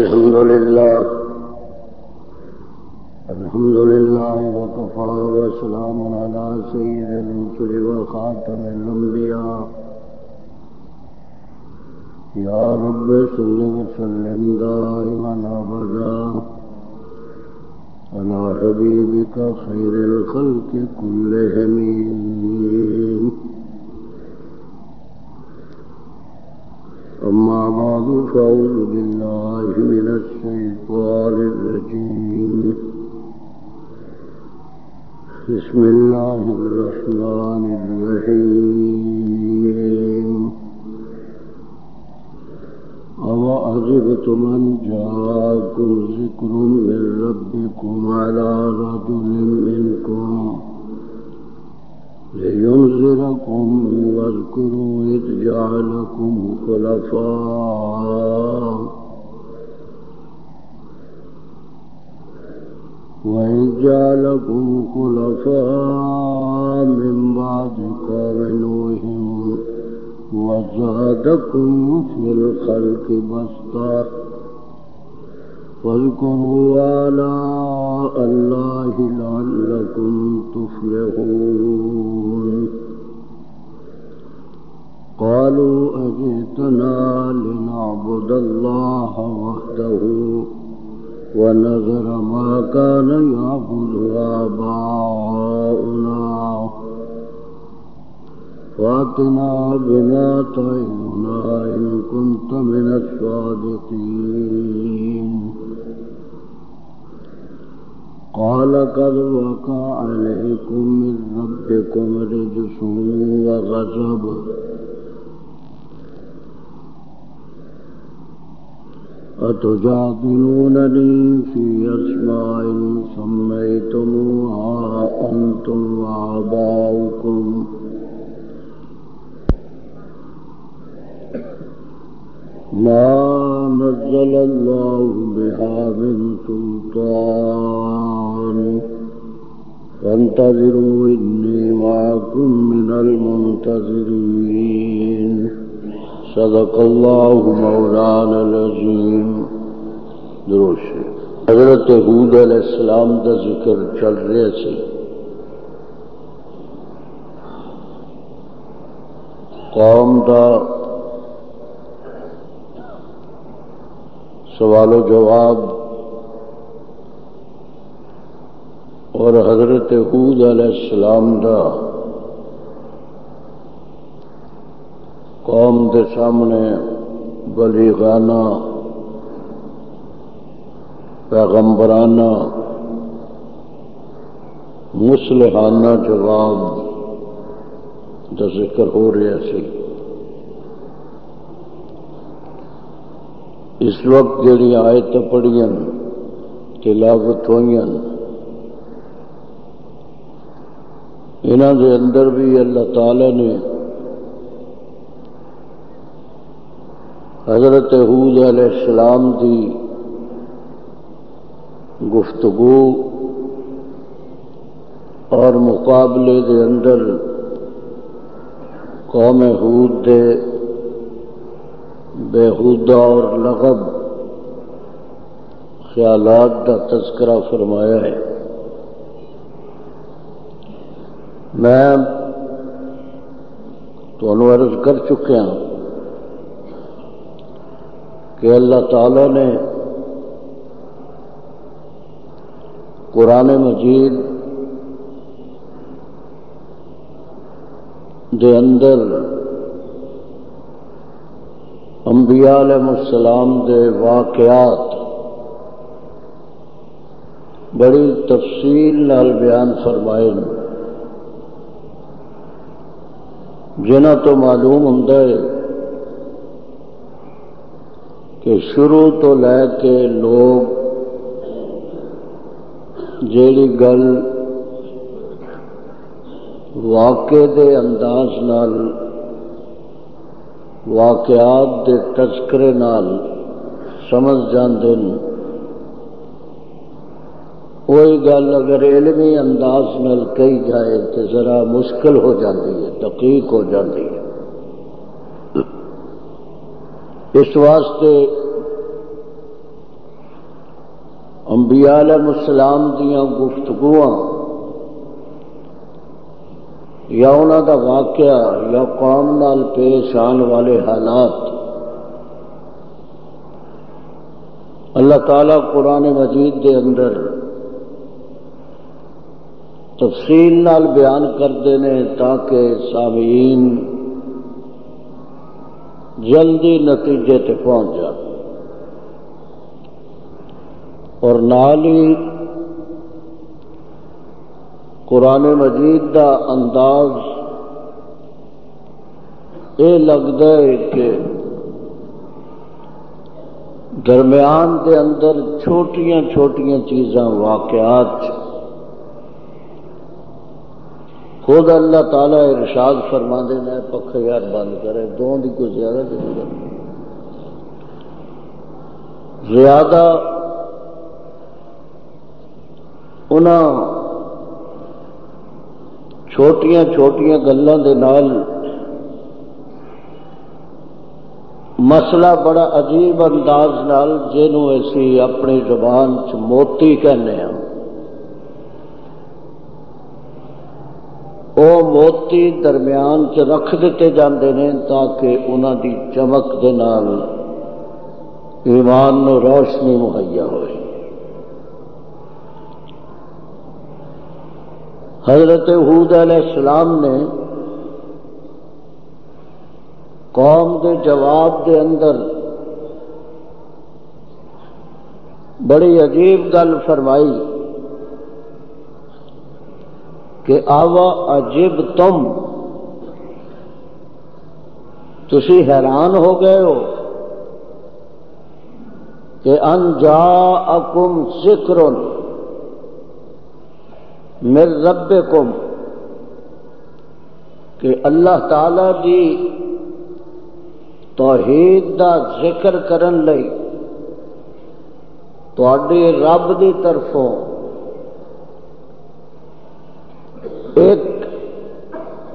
الحمد لله الحمد لله وكفى وسلام على سيد الرسل وخاتم الأنبياء. يا رب صل وسلم دائما أبدا على حبيبك خير الخلق كلهم. أما بعد فأعوذ بالله من الشيطان الرجيم. بسم الله الرحمن الرحيم. أوعجبتم أن جاءكم ذكر من ربكم على رجل منكم؟ لينذركم واذكروا إذ جعلكم خلفاء. وإذ جعلكم خلفاء من بعد قوم نوح وزادكم في الخلق بسطا واذكروا آلاء الله لعلكم تفلحون. قالوا أجئتنا لنعبد الله وحده ونذر ما كان يعبد آباؤنا. فأتنا بما تعيننا إن كنت من الصادقين. قال قد وقع عليكم من ربكم رجس وغضب. أتجادلونني في أسماء سميتموها أنتم وآباؤكم؟ ما نزل الله بها من سلطان فانتظروا إني معكم من المنتظرين صدق الله مولانا العظيم دروش حضرت حود علیہ السلام دا ذکر چل رہے سی۔ قوم دا سوال و جواب اور حضرت حود علیہ السلام دا قوم دے سامنے بلی گانا پیغمبرانہ مسلحانہ جواب دا ذکر ہو رہا سی۔ اس وقت جڑی آیت پڑھیں تلاوت ہوئی انہوں دے اندر بھی اللہ تعالی نے حضرت حود علیہ السلام دی گفتگو اور مقابلے دے اندر قوم حود دے بےحودہ اور لغب خیالات کا تذکرہ فرمایا ہے۔ میں تمہوں عرض کر چکیا ہاں کہ اللہ تعالی نے قرآن مجید دے اندر انبیاء علیہ السلام دے واقعات بڑی تفصیل نال بیان فرمائے جنہ تو معلوم ہوں کہ شروع تو لے کے لوگ جیڑی گل واقع دے انداز نال واقعات دے تذکرے نال سمجھ جاندے کوئی گل اگر علمی انداز نال کہی جائے تو ذرا مشکل ہو جاتی ہے، دقیق ہو جاتی ہے۔ اس واسطے انبیاء علیہ السلام دیا گفتگو یا انہوں دا واقعہ یا قوم نال پیش آن والے حالات۔ اللہ تعالی قرآن مجید دے اندر تفصیل نال بیان کرتے ہیں تاکہ سامعین جلدی نتیجے تے پہنچ جائے۔ اور نال ہی قرآن مجید دا انداز یہ لگتا ہے کہ درمیان دے اندر چھوٹیاں چھوٹیاں چیزاں واقعات خود اللہ تعالیٰ ارشاد فرما دینا پکا یار بند کرے دو دی کوئی زیادہ دن زیادہ چھوٹیاں چھوٹیاں گلوں کے نال مسئلہ بڑا عجیب انداز نال جنوں اسی اپنی زبان چ موتی کہنے ہیں وہ موتی درمیان چ رکھ دیتے جاندے ہیں تاکہ انہوں دی چمک دے نال ایمان نو روشنی مہیا ہوئے۔ حضرت حود علیہ السلام نے قوم کے جواب دے اندر بڑی عجیب گل فرمائی کہ آوا عجیب تم تھی حیران ہو گئے ہو کہ انجا اکم سکرن مر رب کہ اللہ تعالی دی توحید دا ذکر کرن لئی کرنے رب دی طرفوں ایک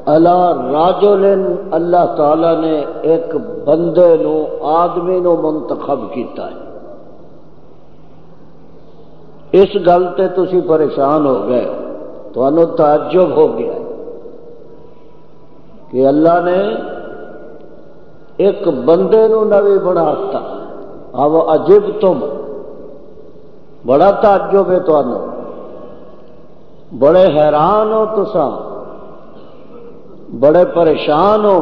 اللہ راجولن اللہ تعالی نے ایک بندے نو، آدمی نو منتخب کیتا ہے۔ اس گل تے تسی پریشان ہو گئے تو تعجب ہو گیا کہ اللہ نے ایک بندے نو نوی بناتا اب عجب تم۔ بڑا تعجب ہے تو بڑے حیران ہو تسا بڑے پریشان ہو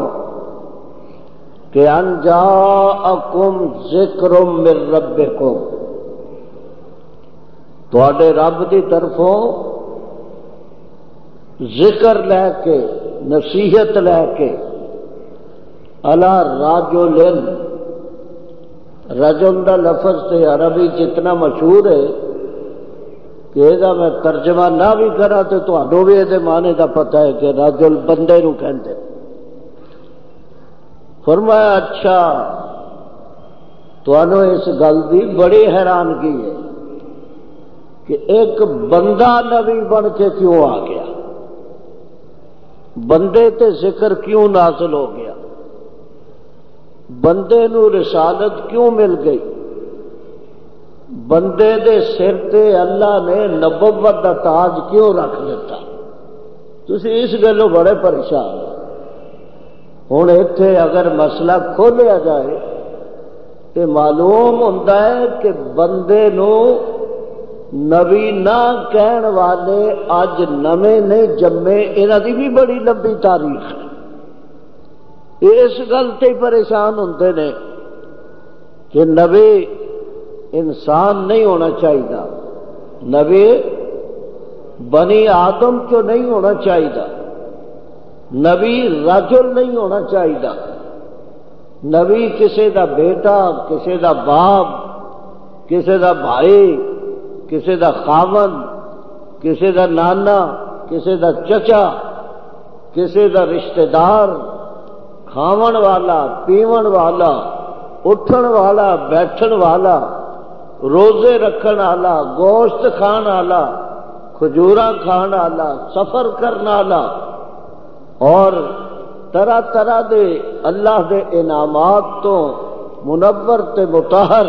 کہ انجا اکم ذکر مر رب کو رب کی طرفوں ذکر لے کے، نصیحت لے کے اللہ راجو لن رجل کا لفظ سے عربی جتنا مشہور ہے، کہ یہ میں ترجمہ نہ بھی کرا تو تمہوں بھی یہ معنی کا پتا ہے کہ رجل بندے نو کہتے فرمایا اچھا تو اس گل کی بڑی حیرانگی ہے کہ ایک بندہ نبی بن کے کیوں آ گیا؟ بندے تے ذکر کیوں نازل ہو گیا؟ بندے نو رسالت کیوں مل گئی؟ بندے دے سر تے اللہ نے نبوت دا تاج کیوں رکھ دیتا تھی اس گلوں بڑے پریشان ہوں اتے اگر مسئلہ کھولیا جائے تو معلوم ہوتا ہے کہ بندے نو نبی نہ کہن والے اج نمے نہیں جمے یہاں بھی بڑی لمبی تاریخ اس گل پریشان ہوتے ہیں کہ نبی انسان نہیں ہونا چاہیے نبی بنی آدم چو نہیں ہونا چاہیے نبی رجل نہیں ہونا چاہیے نبی کسی دا بیٹا کسی دا باپ کسی دا بھائی کسی دا خاون کسی دا نانا کسی دا چچا کسی دا رشتہ دار، کھاون والا، پیون والا، اٹھن والا، بیٹھن والا، روزے رکھن والا، گوشت کھان والا کھجورا کھان والا، سفر کرنے والا، اور طرح طرح دے اللہ دے انعامات تو منور تے متحر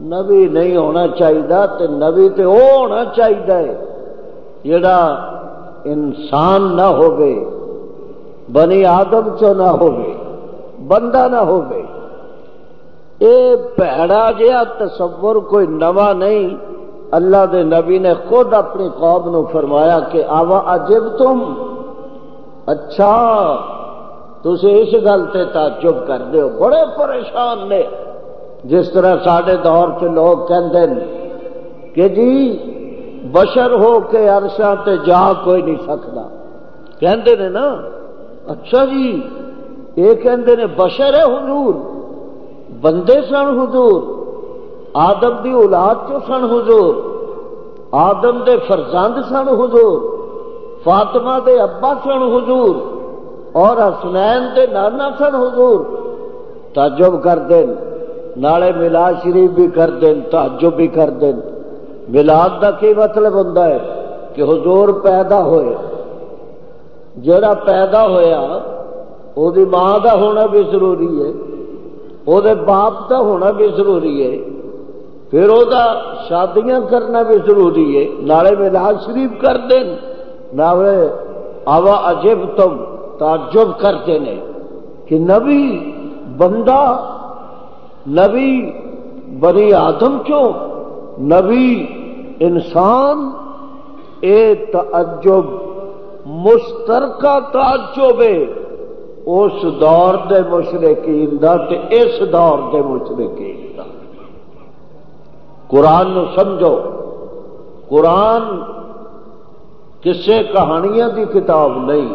نبی نہیں ہونا چاہیے تو نبی تو وہ ہونا چاہیے جڑا انسان نہ ہو بنی آدم چو نہ ہو بندہ نہ ہو یہ پیڑا جہا تصور کوئی نواں نہیں، اللہ دے نبی نے خود اپنی قوم نو فرمایا کہ آوا عجب تم اچھا تھی اس گل سے تعجب کر دو بڑے پریشان نے۔ جس طرح سارے دور کے لوگ کہتے ہیں کہ جی بشر ہو کے عرشا تے جا کوئی نہیں سکتا۔ کہندے نے نا؟ اچھا جی یہ کہندے نے بشر ہے حضور، بندے سن حضور، آدم دی اولاد چو سن حضور، آدم دے فرزند سن حضور، فاطمہ دے ابا سن حضور، اور حسنین دے نانا سن حضور۔ تعجب کر دین نالے ملاد شریف بھی کر دین، تعجب بھی کر دین۔ ملاد دا کی مطلب ہوں کہ حضور پیدا ہوئے۔ جڑا پیدا ہویا، او دی ماں دا ہونا بھی ضروری ہے۔ او دے باپ دا ہونا بھی ضروری ہے۔ پھر وہ شادیاں کرنا بھی ضروری ہے۔ نالے ملاد شریف کر دیں نالے آوا عجب تم تعجب کرتے ہیں کہ نبی بندہ نبی بنی آدم کیوں؟ نبی انسان اے تعجب مشترکہ تعجب ہے۔ اس دور دے مشرقین دا تے اس دور دے مشرقین دا۔ قرآن نو سمجھو۔ قرآن کسے کہانیاں دی کتاب نہیں۔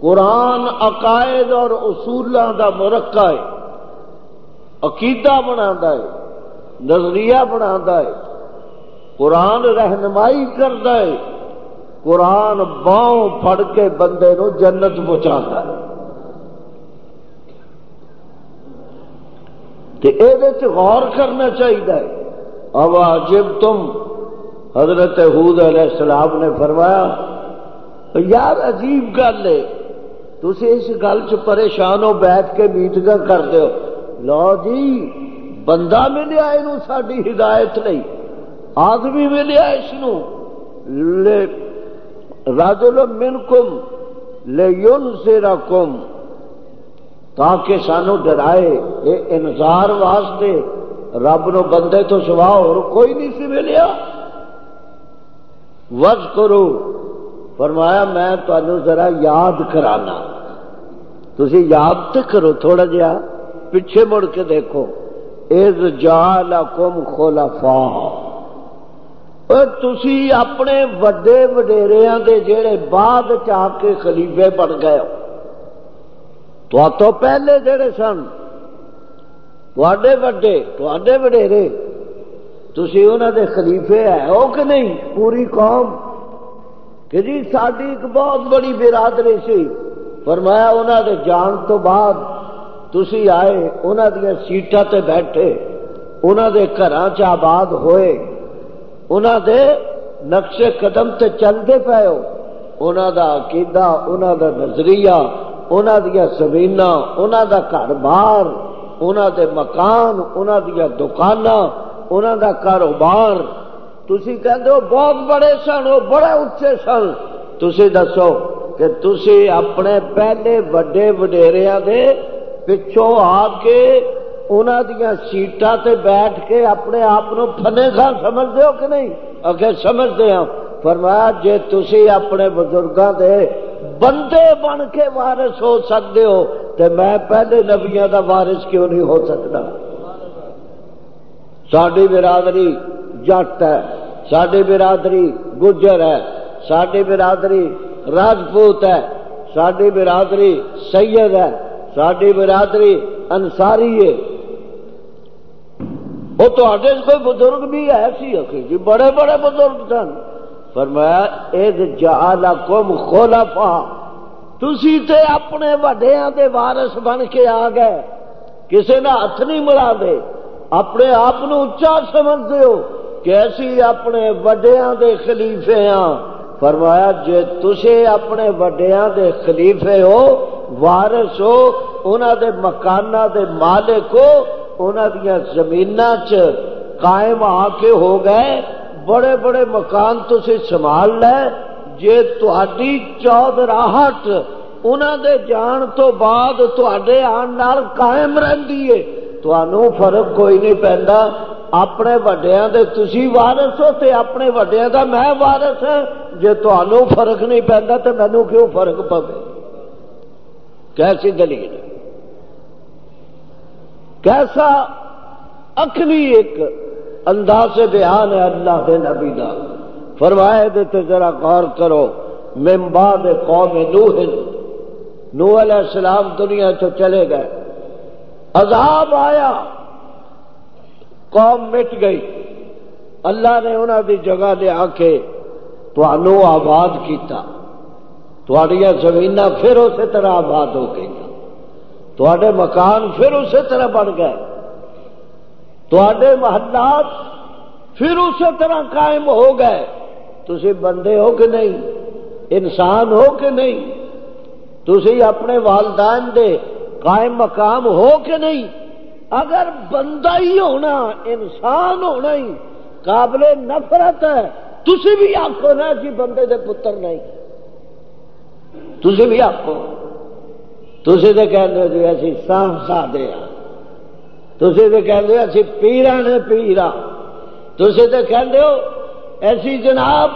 قرآن عقائد اور اصولوں کا مرکا ہے۔ عقیدہ بنا ہے، نظریہ بنا ہے، قرآن رہنمائی کرتا ہے، قرآن باؤں پڑ کے بندے نو جنت پہنچا ہے۔ غور کرنا چاہیے اب تم حضرت حود علیہ السلام نے فرمایا، یار عجیب گل ہے تھی اس گل چ پریشان ہو بیٹھ کے میٹنگ کر دو لو جی بندہ ملیا یہ ساری ہدایت نہیں آدمی ملیا اس راجل من کم لے یون کم تاکہ سانو ڈرائے یہ انذار واسطے رب نو بندے تو سوا اور کوئی نہیں سی ملیا۔ وز کرو فرمایا، میں تمہیں ذرا یاد کرانا۔ تھی یاد تو کرو تھوڑا جہا۔ پیچھے مڑ کے دیکھو از جا کم کھولا تھی اپنے وڈے وڈیریا دے جڑے بعد چاہ کے خلیفے بن گئے تو پہلے جڑے سن وڈے وڈے وڈیرے۔ تھی انہوں دے خلیفے ہے وہ کہ نہیں؟ پوری قوم۔ کہ جی ساری ایک بہت بڑی برادری سی۔ فرمایا انہوں دے جان تو بعد تھی آئے انہوں دیا سیٹا تے بیٹھے انہوں دے گھر آباد ہوئے انہوں دے نقشے قدم تے چلتے پے ہو۔ انہوں دا عقیدہ انہوں دا نظریہ انہوں دیا زمین انہوں دا گھر بار انہوں دے مکان انہوں دیا دکان انہوں دا کاروبار۔ تھی کہتے ہو، بہت بڑے سن، وہ بڑے اچے سن۔ تھی دسو کہ تھی اپنے پہلے وڈے وڈیریا دے پچھوں آ کے انہوں دیا سیٹا تے بیٹھ کے اپنے آپ فنے خان سمجھتے ہو کہ نہیں؟ اگر سمجھتے ہیں فرمایا جی تھی اپنے بزرگوں دے بندے بن کے وارث ہو سکتے ہو تو میں پہلے نبیا کا وارث کیوں نہیں ہو سکتا؟ ساری برادری جٹ ہے ساری برادری گجر ہے ساری برادری راجپوت ہے ساری برادری سید ہے۔ ساری برادری انساری ہے۔ وہ تو کوئی بزرگ بھی ہے سی جی بڑے بڑے بزرگ سن۔ فرمایا ایک جالا کم کھولا پا تھی تے اپنے وڈیا دے وارس بن کے آ گئے۔ کسی نے ہاتھ نہیں ملا دے اپنے آپ اچا سمجھتے ہو کہ اسی اپنے وڈیا دے خلیفے ہاں۔ فرمایا، جے تسے اپنے وڈیا دے خلیفے ہو وارس ہو انہوں دے مکانہ دے مالک ہو انہوں دیا زمین چ قائم آ کے ہو گئے، بڑے بڑے مکان تھی سنبھال لے، جے تھی چودراہٹ انہوں دے جان تو بعد تے آن نال قائم رہی ہے۔ تمہوں فرق کوئی نہیں پہنتا اپنے وڈیا دے تسی وارس ہو تے اپنے وڈیا دا میں وارس ہاں جے تمہوں فرق نہیں پہنتا تو مینو کیوں فرق پوے کیسی دلیل کیسا اکلی ایک انداز بیان ہے اللہ دے نبی دا فرمائے دیتے ذرا غور کرو ممباد قوم نوح نو علیہ السلام دنیا تو چلے گئے عذاب آیا، قوم مٹ گئی۔ اللہ نے انہوں دی جگہ دے آ کے تو آباد کیتا۔ تھوڑیاں زمین پھر اسی طرح آباد ہو گئی۔ تھوڑے مکان پھر اسی طرح بن گئے۔ تھوڑے محلات پھر اسی طرح قائم ہو گئے۔ تھی بندے ہو کہ نہیں؟ انسان ہو کہ نہیں؟ تھی اپنے والدین دے قائم مقام ہو کہ نہیں؟ اگر بندہ ہی ہونا، انسان ہونا ہی قابل نفرت ہے تھی بھی آخو نا جی بندے دے پتر نہیں۔ تھی بھی آخو تھی تو کہتے جی اسی سانف سادے ہاں۔ تھی تو کہتے اسی پیرا نے پیرا۔ تھی تو کہتے ہو، ایسی جناب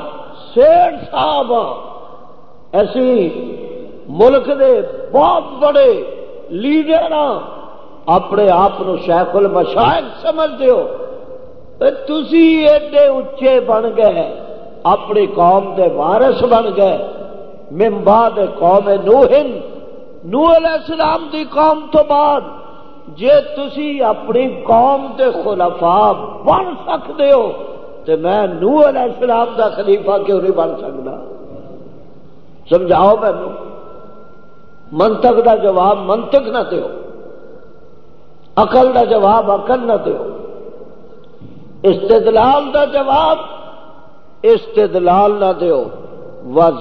شیر صاحب ہاں۔ ایسی ملک دے بہت بڑے لیڈر اپنے آپ شیخ المشاہد سمجھتے ہو تھی ایڈے اچے بن گئے۔ اپنی قوم دے وارث بن گئے۔ ممبا دے قوم نوہن نو علیہ السلام دی قوم تو بعد جے تسی اپنی قوم دے خلفاء بن سکتے ہو تو میں نو علیہ السلام دا خلیفہ کیوں نہیں بن سکتا سمجھاؤ مینو منطق دا جواب منطق نہ دو اقل دا جواب اقل نہ دو استدلال دا جواب استدلال نہ دو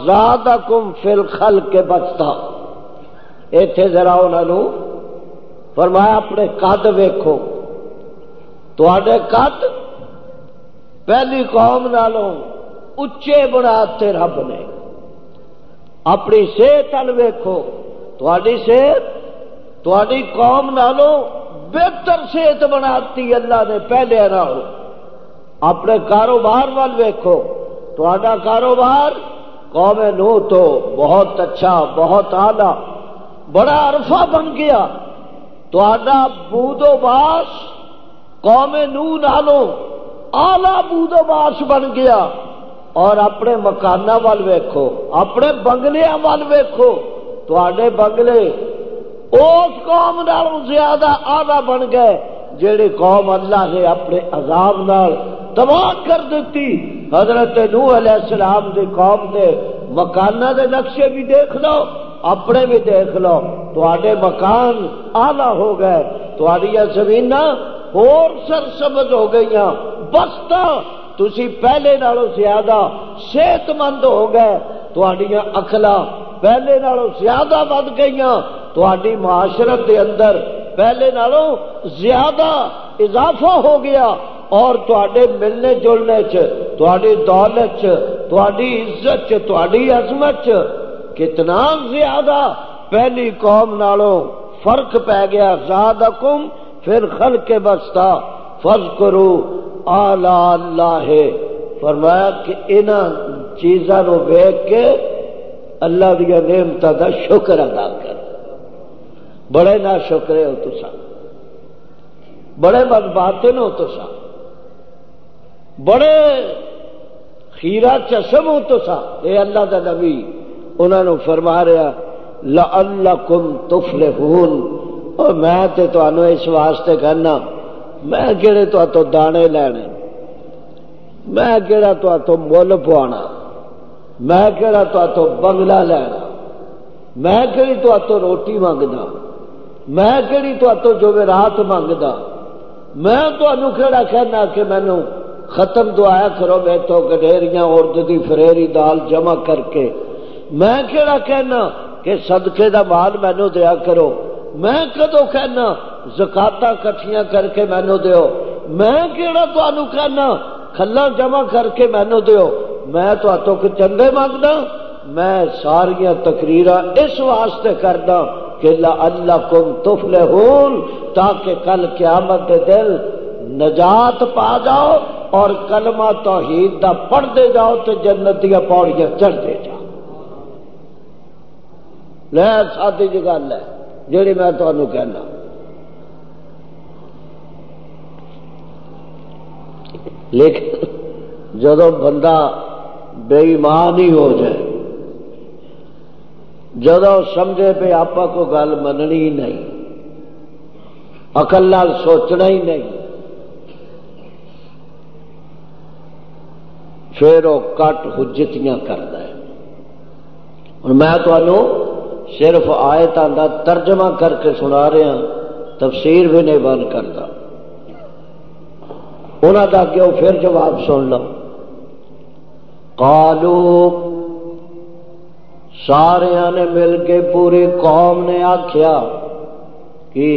زیادہ کم فل خل کے بچتا اتے ذرا انہوں فرمایا، اپنے قد ویکو تے قد پہلی قوم نالوں اچے بناتے رب نے۔ اپنی صحت ویکو تھوڑی صحت تھوڑی قوم نالوں بہتر صحت بناتی اللہ نے پہلے نالوں اپنے کاروبار وال ویکو تھوڑا کاروبار قوم نو تو بہت اچھا بہت آلہ بڑا عرفہ بن گیا۔ تھوڑا بود و باس قوم نو نالوں آلہ بود و باس بن گیا۔ اور اپنے مکانہ وال ویکو اپنے بنگلیا وال ویکو تے بنگلے، اس قوم نالوں زیادہ آدھا بن گئے، جیڑی قوم اللہ نے اپنے عذاب نال تباہ کر دیتی۔ حضرت نو علیہ السلام دی قوم دے مکانہ دے نقشے بھی دیکھ لو، اپنے بھی دیکھ لو۔ تے مکان آلہ ہو گئے تھوڑی زمین اور سرسبز ہو گئی بستا تھی پہلے نالوں زیادہ صحت مند ہو گئے تھوڑیاں اکلا پہلے نالوں زیادہ بد گئی تھی معاشرت دے اندر پہلے نالوں زیادہ اضافہ ہو گیا اور تے ملنے جلنے چی دولت چی عزت چی عظمت کتنا زیادہ پہلی قوم نالوں فرق پی گیا۔ زیادہ کم پھر خل کے بستا فرض کرو آلہ اللہ۔ فرمایا کہ انہوں چیزوں ویگ کے اللہ دیا نعمت کا شکر ادا کر۔ بڑے نہ شکرے ہو تو سا بڑے بد باطن ہو تو سا بڑے خیرا چشم ہو تو سا اے اللہ کا نبی انہوں نے فرما رہا لا اللہ تفل اور میں تے تو اس واسطے کہنا، میں کہڑے تو تو دانے لینے، میں کہڑا تو تو مل پوانا۔ میں کہڑا تو تو بنگلہ لینا، میں کہڑی تو تو روٹی منگنا، میں کہڑی تو تو جو رات منگتا میں تو کہڑا کہنا کہ مینو ختم دعایا کرو، میں تو گڈیریاں ارد دی فریری دال جمع کر کے۔ میں کہڑا کہنا کہ صدقے دا مال مینو دیا کرو۔ میں کدو کہنا زکاتا کٹھیاں کر کے مینو دیو۔ میں کہڑا تمہوں کہنا کھلا جمع کر کے مینو دیو۔ میں تو چندے منگنا میں ساریا تقریر اس واسطے کردا کہ اللہ کم تفلے تاکہ کل قیامت دل نجات پا جاؤ اور کلمہ توحید دا پڑھ دے جاؤ تو جنت دیا پوڑیاں چڑھ دے جاؤ۔ لے، سادی جی گل ہے، جیڑی میں تمہیں کہنا۔ لیکن جدو بندہ بے ایمان ہی ہو جائے۔ جدو سمجھے پہ آپ کو گل مننی ہی نہیں اکل سوچنا ہی نہیں، پھر وہ کٹ حجتیاں کرتا ہے۔ اور میں تمہوں صرف آیتان کا ترجمہ کر کے سنا رہا تفسیر بھی نہیں بند کرتا۔ انہوں کا کیوں پھر جواب سن لو۔ کالو سارا نے مل کے پوری قوم نے آخیا کہ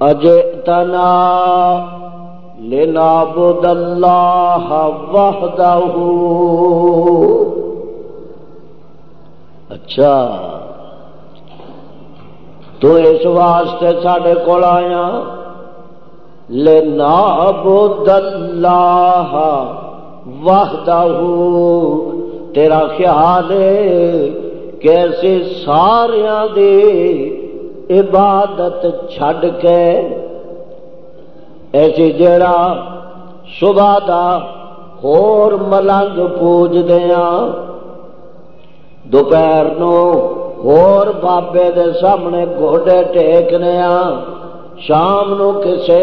اجے تنا لینا بد اللہ وحدہ۔ اچھا تو اس واسطے سڈے کول آیا لینا بد اللہ۔ وحدہ تیرا خیال کیسے سارا دی عبادت چھڈ کے؟ ایسی جڑا صبح دا ہور ملنگ پوج دیا ہاں، دوپہر نو ہور بابے دے سامنے گوڈے ٹیکنے آ شام نو کسے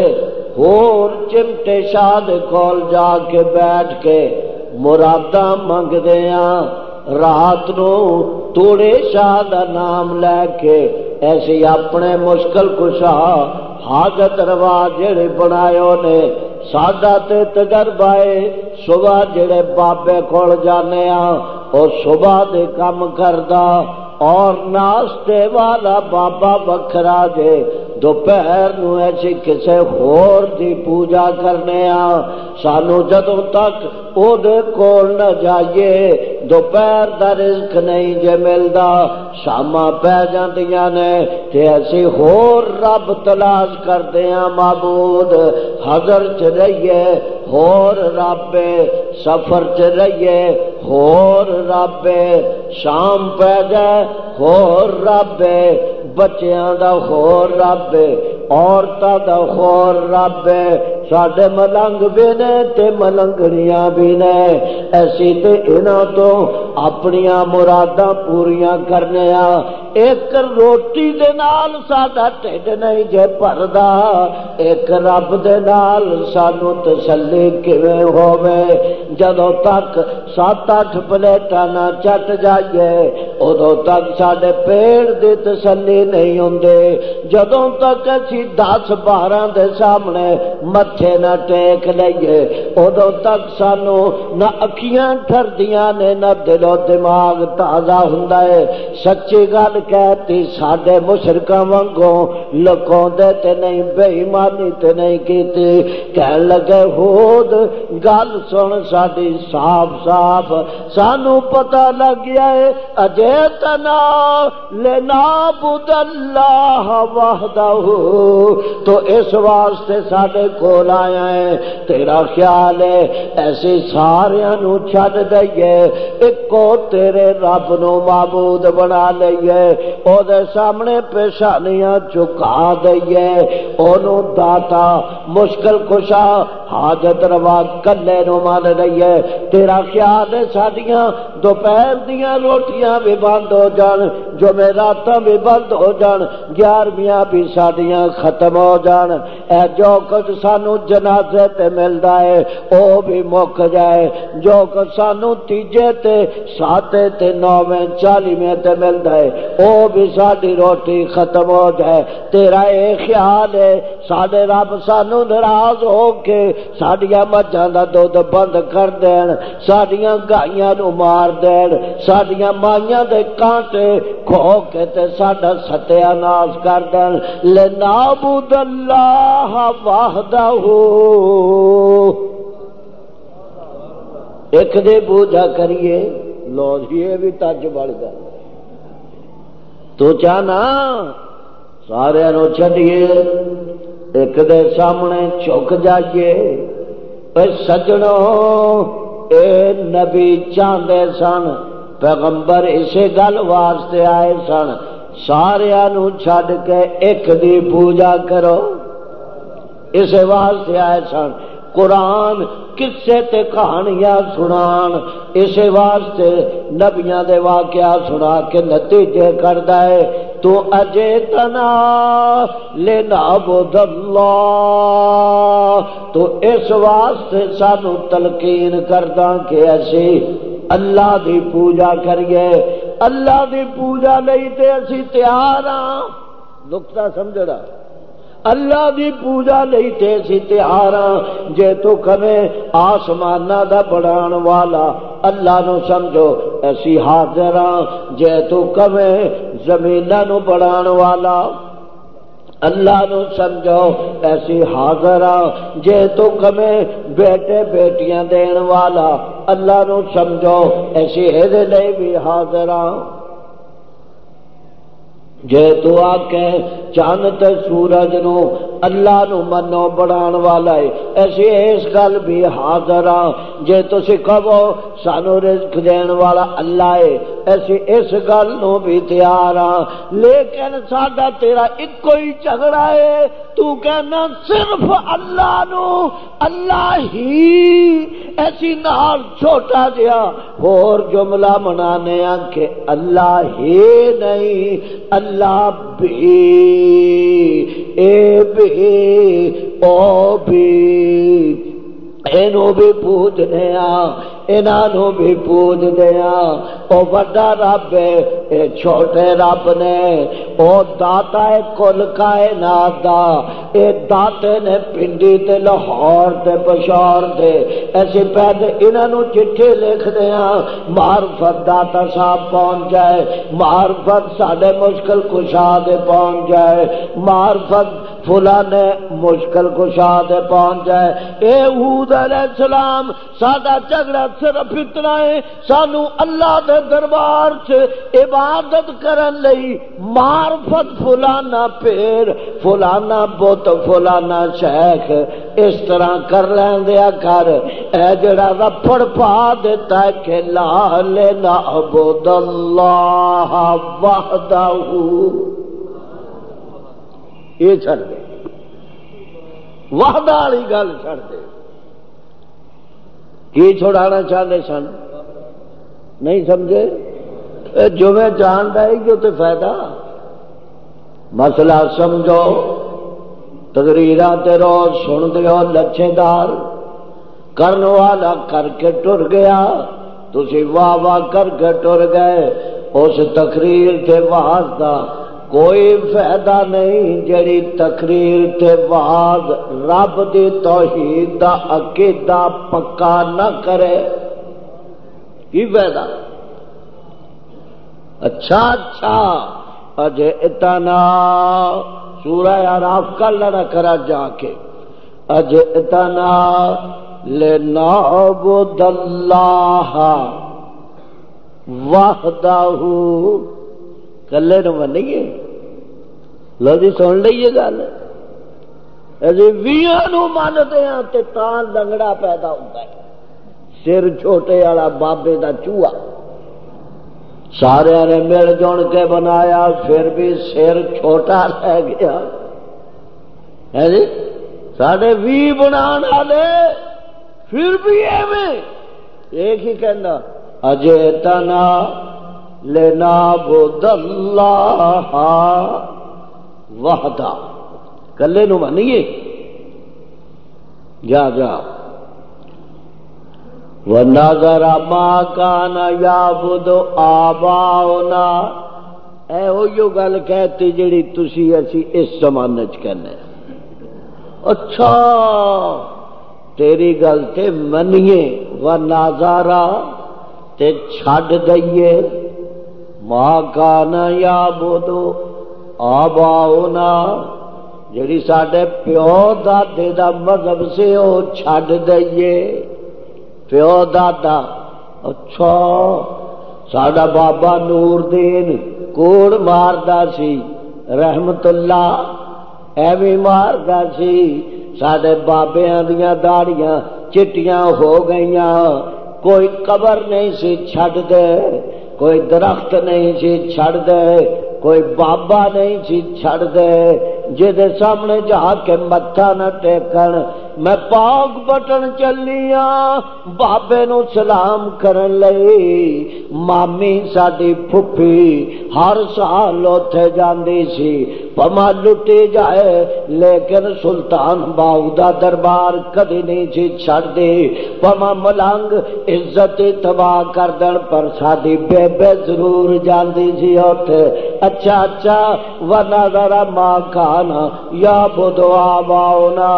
ہور چمٹے شاہ دے کول جا کے بیٹھ کے مرادہ منگ دیا رات نو توڑے شاہ دا نام لے کے ایسی اپنے مشکل کشا حاجت روا جڑے بنایا نے سادہ تے تجربہ صبح جڑے بابے کول جانے اور صبح دے کام کردا اور ناشتے والا بابا بکھرا دے دوپہر نو ایسی کسے ہور دی پوجا کرنے آ۔ سانو جدوں تک او دے کول نہ جائیے، دوپہر دا رزق نہیں جے ملدا۔ شاما پہ جاندیاں نے، تے ایسی ہور رب تلاش کردے ہاں معبود۔ حضر چ رہیے ہور رب، سفر چ رہیے ہور رب۔ شام پہ جائے ہور رب۔ بچیاں دا خور رب عورتوں دا خور رب سڈے ملنگ بھی نے تے ملنگڑیاں بھی نے ایسی تے انہاں تو اپنی مراداں پوریاں کرنے ایک روٹی دے نال ساڈا ٹھڈ نہیں جے پردا، ایک رب دے نال سانو تسلی کیویں ہوے جدوں تک سات اٹھ پلیٹاں نہ چٹ جائیے ادو تک سڈے پیڑ دی تسلی نہیں ہوندے جدوں تک اسی دس بارہ دے سامنے متھے نہ ٹیک لئیے ادو تک سانو نہ اکھیاں ٹھردیاں نے، نہ دل و دماغ تازہ ہوں سچی گل کہتی سڈے مشرقہ وگوں لکھوں تے نہیں بے ایمانی تے نہیں کیتی۔ کہن لگے، ہود، گل سن ساری صاف صاف۔ سانو پتہ لگ گیا ہے، اجے تنا لینا بد اللہ وحدہ۔ تو اس واسطے سڈے کول آیا ہے، تیرا خیال والے ایسے سارا نو دئیے ایک تیرے رب نو معبود بنا لئیے او دے سامنے پیشانیاں چکا دئیے او داتا مشکل کشا حاجت روا کلے نو مان لئیے تیرا خیال ہے ساڈیاں دوپہر دیاں روٹیاں بھی بند ہو جان جو میں راتاں بھی بند ہو جان، گیارہویں بھی ساڈیاں ختم ہو جان۔ اے جو کچھ سانو جنازے تے ملدا ہے، او بھی مک جائے۔ جو کچھ سانو تیجے تے ساتے تے نویں چالیویں تے ملدا ہے، او بھی ساڈی روٹی ختم ہو جائے۔ تیرا اے خیال ہے سڈے رب سانو ناراض ہو کے سڈیا مجھا کا دھد بند کر دین سڈیا گائیاں نو مار دین سڈیا مائیاں دے کانٹے کھو کے تے ساڈا ستیا ناش کر دین لنابود اللہ واہدہ ایک دے پوجا کریے لو جی یہ بھی تج بڑھ گیا تو چاہنا سارے نو چڈیے ایک دے سامنے چک جائیے۔ سجڑوں اے نبی چاہتے سن، پیغمبر اسے گل واسطے آئے سن۔ سارا چھڈ کے ایک دی پوجا کرو۔ اسے واسطے آئے سن۔ قرآن کسے تے کہانیاں سنان۔ اسے واسطے نبیاں دے واقعہ سنا کے نتیجے کردا ہے۔ تو اجے تنا لینا بود اللہ تو اس واسطے سانو تلقین کردا کہ اسی اللہ دی پوجا کریے۔ اللہ دی پوجا نہیں تے اسی تیار ہاں۔ نقطہ سمجھنا اللہ دی پوجا لئی تے سی تیار ہاں۔ جے تو کمے آسمان دا بڑھان والا اللہ نو سمجھو۔ ایسی حاضر ہاں۔ جے تو کمے زمینہ نو بڑھان والا۔ اللہ نو سمجھو، ایسی حاضر جے تو کمے بیٹے بیٹیاں دین والا۔ اللہ نو سمجھو، ایسی ہدے لیے بھی حاضر جے تو آکے کے چند سورج نو، اللہ نو منو بڑھان والا ہے۔ ایسی اس گل بھی حاضر ہاں۔ جے تو کہو، سانو رزق دین والا اللہ ہے۔ ایسی اس گل نو بھی تیار ہاں۔ لیکن ساڈا تیرا ایک ہی جھگڑا ہے۔ تو کہنا صرف اللہ نو، اللہ ہی۔ ایسی نال چھوٹا دیا اور جملہ منانے کہ اللہ ہی نہیں، اللہ بھی۔ اے بھی او بھی اینو بھی پوجنے انہوں بھی پوج دیا او بڑا رب ہے، اے چھوٹے رب نے۔ او داتا ہے، کل کائنات دا۔ اے داتے نے پنڈی تے لاہور تے پشور تے ایسے پیدے انہوں چٹھے لکھ دیا معرفت داتا صاحب پہنچ جائے۔ معرفت ساڑے مشکل کشا دے پہنچ جائے۔ معرفت فلانے مشکل کشا دے پہنچ جائے۔ اے حود علیہ السلام سادہ جگڑا صرف اتنا ہے، سانو اللہ دے دربار سے عبادت کرن لئی معرفت فلانا پیر فلانا بت، فلانا شیخ اس طرح کر لین دیا کر۔ اے جڑا رپڑ پا دیتا ہے کہ لا لینا عبد اللہ وحدہ۔ یہ چھڑ دے۔ وحدہ والی گل چھڑ دے۔ کی چھوڑانا چاہتے سن؟ نہیں سمجھے؟ جو میں جان رہے گی تو فائدہ۔ مسئلہ سمجھو۔ تقریر روز سن دیو لچھے دار کرن والا کر کے ٹر گیا۔ تھی واہ واہ کر کے ٹر گئے۔ اس تقریر کے واسطہ کوئی فائدہ نہیں، جڑی تقریر تے بعد رب دی توحید دا عقیدہ پکا نہ کرے، کی فائدہ؟ اچھا اچھا اجے اتنا سورہ عراف کا لڑا کرا جا کے۔ اجے اتنا لنعبد اللہ وحدہ، کلے نو منیے لو جی سن لیے گل۔ نو مانتے ہیں تے تان لنگڑا پیدا ہوتا ہے۔ سر چھوٹے والا بابے دا چوہا۔ سارے نے مل جن کے بنایا، پھر بھی سر چھوٹا رہ گیا۔ ہے جی؟ سارے بھی بنا والے پھر بھی ایویں۔ ایک ہی کہنا اجے تنا لینا بود اللہ وحدہ۔ کلے نو منیے جا جا۔ ونظر ما کان یعبد آباؤنا۔ اے او یو گل کہتی جڑی تسی اسی اس زمانے چ کہنے اچھا تیری گل تے منیے۔ و نازارا تے چھڈ دئیے۔ ماں کانا یا بودو آباؤنا جڑی ساڈے پیو دادے دا مذہب سے وہ چھڈ دئیے پیو دادا اچھا ساڈا بابا نور دین کوڑ ماردا سی رحمت اللہ ایویں ماردا سی سڈے بابیا دیا داڑیاں چٹیاں ہو گئی کوئی قبر نہیں سی چھڈ دے کوئی درخت نہیں سی چھڑ دے کوئی بابا نہیں سی چھڑ دے جہد سامنے جا کے متھا نہ ٹیکن میں پاک بٹن چلی ہاں بابے نو سلام کرن لئی۔ مامی ساری پھپھی ہر سال اتے جاندی سی۔ پما لٹی جائے، لیکن سلطان باؤ دا دربار کدی نہیں سی چھڑ دی پما ملنگ عزت تباہ کر دن پر ساری بے بے ضرور جاندی سی اتے اچھا اچھا ورنہ ذرا ماں کھانا یا بدو آباؤنا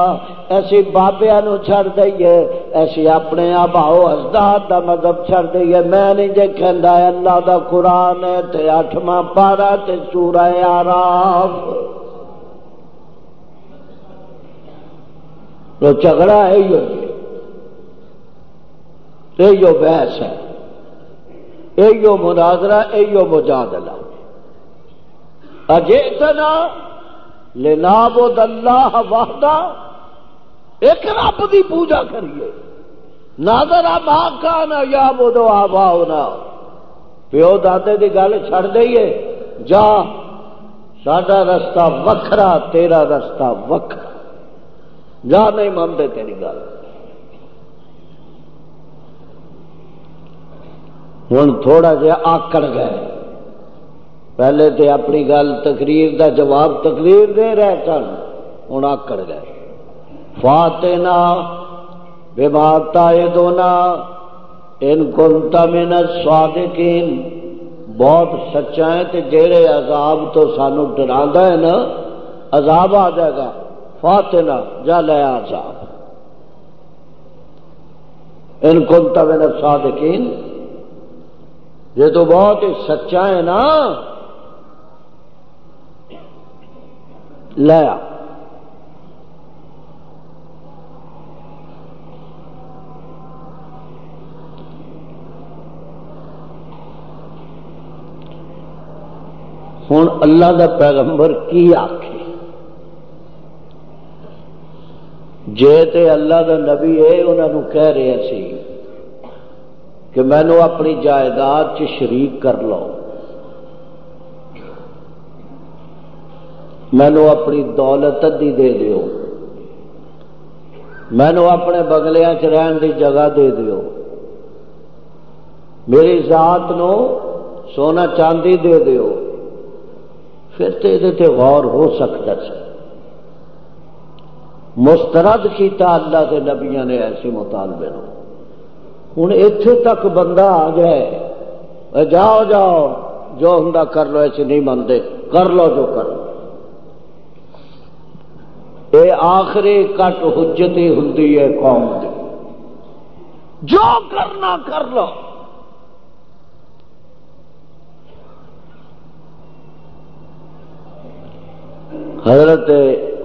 ایسی بابیا نو چھڑ دئیے ایسی اپنے آباؤ ازداد دا مذہب چھڑ دئیے میں نہیں جے کہندا ہے اللہ دا قرآن ہے تے اٹھواں پارا تے سورہ آراف تو جھگڑا ہے یہ یہ بحث ہے یہ مناظرہ یہ مجادلہ اجیتنا لنابود اللہ وحدہ ایک رب کی پوجا کریے۔ نادر ماں کا نا یا بدو آبا ہونا پیو دادے کی گل چڑ دئیے۔ جا، ساڈا رستہ وکھرا، تیرا رستہ وکھرا۔ جا، نہیں منتے تیری گل۔ ہوں تھوڑا جہا آکڑ گئے۔ پہلے تو اپنی گل تقریر دا جواب تقریر دے رہے سن۔ ہوں آکڑ گئے۔ فاتنا بماتا دونا ان کنتا من الصادقین۔ بہت سچا ہے کہ جہے عذاب تو سانو ڈرا ہے نا، عذاب آ جائے گا۔ فاتنا جا لیا عذاب۔ ان کنتا من الصادقین۔ یہ تو بہت ہی سچا ہے نا۔ لیا ہوں اللہ دا پیغمبر کی آخے جے تے اللہ دا نبی ہے انہوں کہہ رہے سی کہ مینو اپنی جائیداد چ شریک کر لو۔ مینو اپنی دولت ادی دے دیو۔ مینو اپنے بگلیا چ رہن دی جگہ دے دیو۔ میری ذات نو سونا چاندی دے دیو۔ پھر تو یہ غور ہو سکتا سی مسترد کیتا اللہ کے نبیا نے ایسے مطالبے نو۔ ہوں اتے تک بندہ آ جائے جاؤ جاؤ، جو ہوں کر لو، ایسے نہیں منتے کر لو جو کر لو۔ یہ آخری کٹ حجتی ہوں قوم کی جو کرنا کر لو۔ حضرت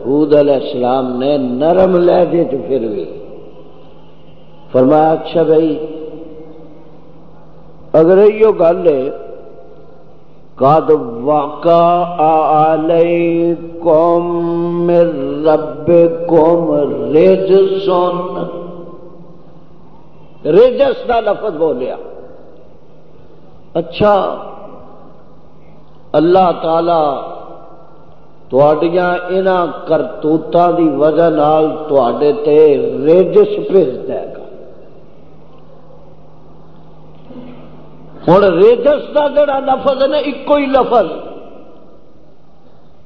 حود علیہ السلام نے نرم لہجے تو پھر بھی فرمایا اچھا بھائی، اگر یہ گل ہے کد واقع قوم رب قوم ریج سن ریجس کا لفظ بولیا۔ اچھا اللہ تعالی تڈیا کرتوتوں کی وجہ تے ریجس بھیج دے گا ہوں ریجس کا جڑا لفظ ہے نا ایک ہی لفظ۔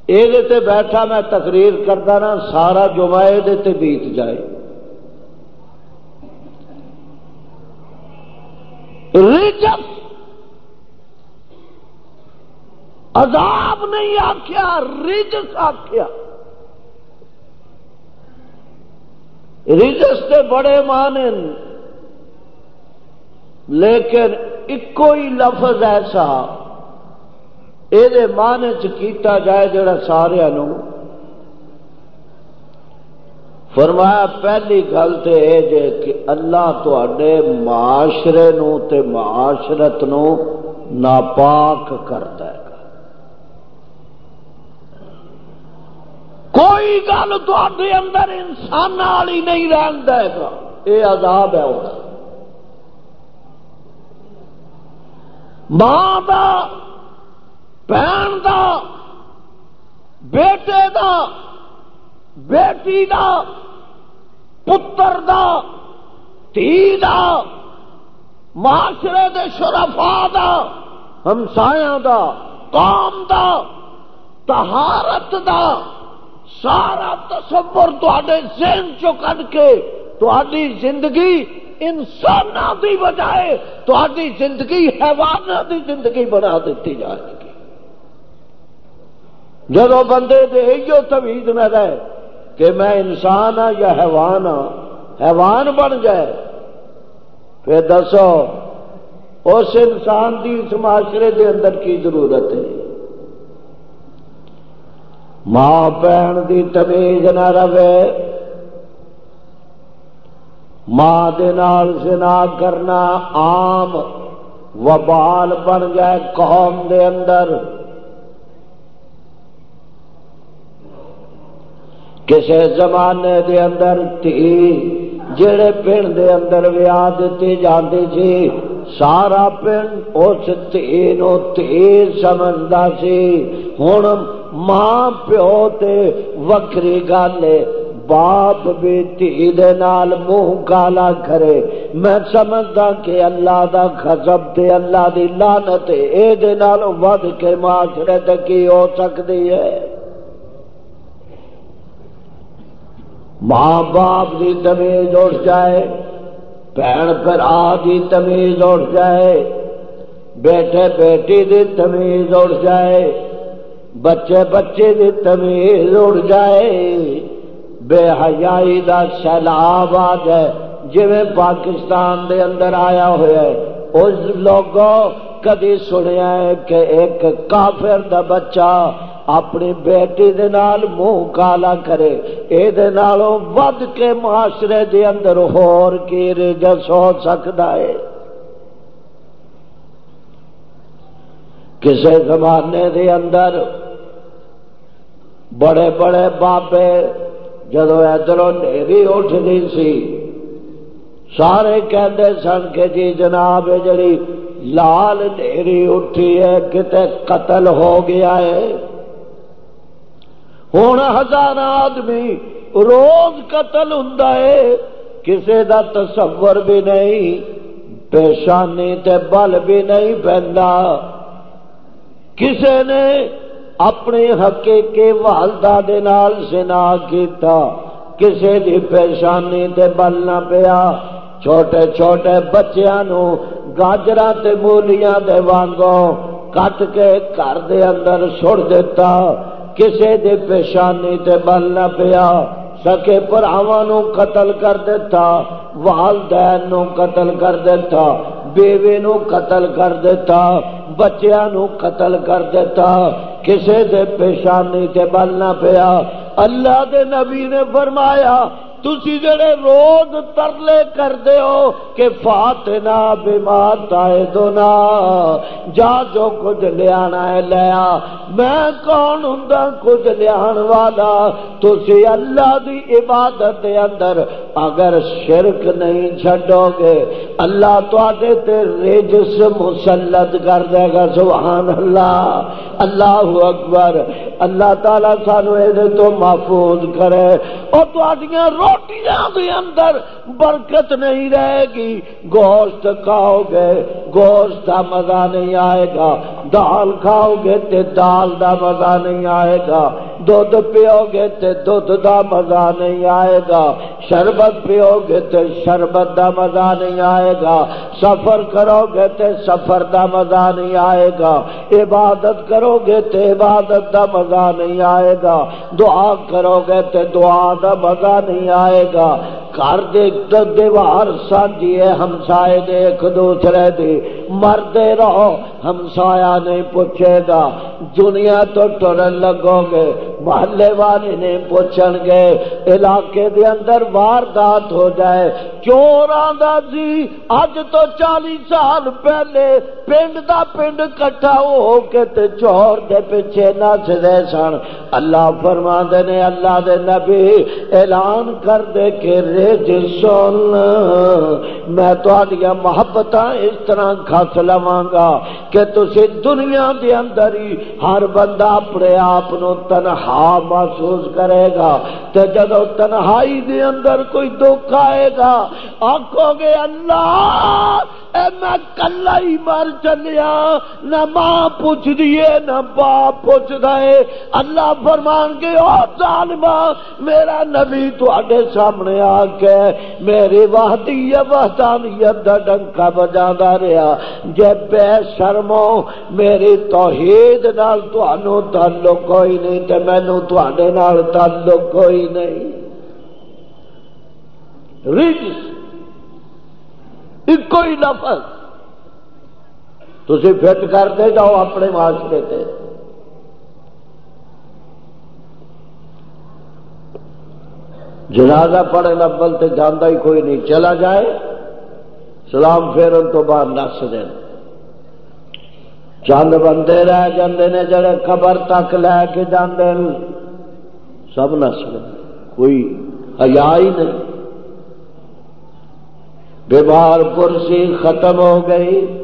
یہ بیٹھا میں تقریر کرتا نا سارا جمع یہ بیت جائے۔ ریجس عذاب نہیں آخیا رجس آخیا رجس کے بڑے مانے لیکن ایک ہی لفظ ایسا یہ مان چیتا جائے جڑا سارا فرمایا، پہلی گل تو یہ جے کہ اللہ تے معاشرے نو تے معاشرت نو ناپاک کرتا ہے۔ کوئی گل تے اندر انسان والی نہیں رہن دے گا یہ عذاب ہے وہ ماں دا، بہن دا، بیٹے دا، بیٹی دا، پتر دا تھی دا، معاشرے دے شرفا دا ہمسایا دا، قوم دا تہارت دا سارا تصور تے ذہن چو کٹ کے تھی زندگی انسان کی بجائے تھی زندگی حیوان کی زندگی بنا دیتی جائے گی جب بندے دے ایو توید نہ رہے کہ میں انسان ہاں یا حیوان ہاں حیوان بن جائے، پھر دسو، اس انسان کی اس معاشرے کے اندر کی ضرورت ہے؟ ماں بہن کی تمیز نہ رہے ماں سنا کرنا عام وبال بن جائے قوم دے اندر کسی زمانے دے اندر تھی جڑے پنڈ دے اندر ویاہ دیتی جاتی سی سارا پنڈ اس تھی نو تھی سمجھتا سی ہوں ماں پیو تے وکری گل ہے، باپ بھی تھی نال منہ کالا کرے۔ میں سمجھتا کہ اللہ دا خزب تے اللہ دی لانت اے دے نال ود کے معاشرے تے کی ہو سکتی ہے؟ ماں باپ کی تمیز اٹھ جائے بھن برا کی تمیز اٹھ جائے، بیٹے بیٹی کی تمیز اٹھ جائے۔ بچے بچے کی تمیز اٹھ جائے، بے حیائی دا سیلاب آ جائے۔ جی پاکستان دے اندر آیا ہوا ہے، اس لوگوں کدی سنیا ہے کہ ایک کافر دا بچہ اپنی بیٹی دے نال منہ کالا کرے۔ اے دے نالوں ود کے معاشرے دے اندر ہور کی رجس ہو سکتا ہے۔ کسی زمانے دے اندر بڑے بڑے بابے جدو ادھر نیری اٹھتی سی، سارے کہندے سن کے جی جناب جڑی لال نیری اٹھی ہے، کتے قتل ہو گیا ہے۔ ہوں ہزار آدمی روز قتل ہوں کسی دا تصور بھی نہیں، پیشانی تے بل بھی نہیں پہنتا کسی نے اپنے حقیقے والدہ دے نال سنا کیتا کسی دی پیشانی تے بل نہ پیا۔ چھوٹے چھوٹے بچیاں نو گاجرا تے مولیاں دے وانگوں کٹ کے گھر دے اندر سڑ دیتا، کسے دے پیشانی تے بل نہ پیا۔ سکے پراواں نو قتل کر دیتا، والدین نو قتل کر دیتا، بیوی نو قتل کر دیتا، بچیاں نو قتل کر دیتا۔ کسے دے پیشانی تے بل نہ پیا۔ اللہ دے نبی نے فرمایا تھی جڑے روز ترلے کرتے ہو کہ فاتنا بیمار تائے دونا، جا جو کچھ لیا ہے لیا میں کون ہوں کچھ لیا والا؟ تھی اللہ دی عبادت دے اندر اگر شرک نہیں چھڈو گے، اللہ تے رجس مسلط کر دے گا، سبحان اللہ۔ اللہ اکبر۔ اللہ تعالی سانو یہ تو محفوظ کرے۔ اور تو روٹیاں دے اندر برکت نہیں رہے گی۔ گوشت کھاؤ گے، گوشت کا مزہ نہیں آئے گا۔ دال کھاؤ گے تے دال دا مزہ نہیں آئے گا۔ دودھ پیو گے تے دودھ دا مزہ نہیں آئے گا۔ شربت پیو گے تے شربت دا مزہ نہیں آئے گا۔ سفر کرو گے تے سفر دا مزہ نہیں آئے گا۔ عبادت کرو گے تے عبادت دا مزہ نہیں آئے گا۔ دعا کرو گے تے دعا دا مزہ نہیں آئے گا۔ گھر دیکھ دیوار سانجیے ہمسائے دیکھ دوسرے دی۔ مردے رہو، ہمسایا نہیں پوچھے گا۔ دنیا تو ٹرن لگو گے۔ محلے والے نہیں پوچھن گے، علاقے دے اندر واردات ہو جائے۔ چور آدھا جی؟ اج تو چالی سال پہلے پنڈ دا پنڈ کٹھا ہو کے تے چور دے پیچھے نچ دے سن۔ اللہ فرما دے نے، اللہ دے نبی، اعلان کر دے کہ رج سن۔ میں تھوڑی محبت اس طرح کھس لواں گا کہ تسی دنیا دے اندر ہی ہر بندہ اپنے آپ تنہا محسوس کرے گا تو جب تنہائی دے اندر کوئی دکھ آئے گا آخو گے اللہ اے میں کلا ہی مر چلیا نہ ماں پوچھ دیے نہ باپ پوچھ دے اللہ فرمان کے اور ظالما میرا نبی تواڈے سامنے آ کے میری وحدی وحدانیت دا ڈنکا بجاندا رہیا۔ جے بے شرمو میری توحید نال تانوں تعلق کوئی نہیں، تے مینوں تواڈے نال تعلق کوئی نہیں۔ رجس ایک ہی لفظ تھی فٹ کرتے جاؤ اپنے معاشرے سے جنازہ پڑے نبل تے جانا ہی کوئی نہیں چلا جائے سلام پھیرن تو بعد نس دین چند بندے رہ جاندے نے جڑے قبر تک لے کے جاندے سب نس دیں کوئی حیا ہی نہیں بیمار پرسی ختم ہو گئی۔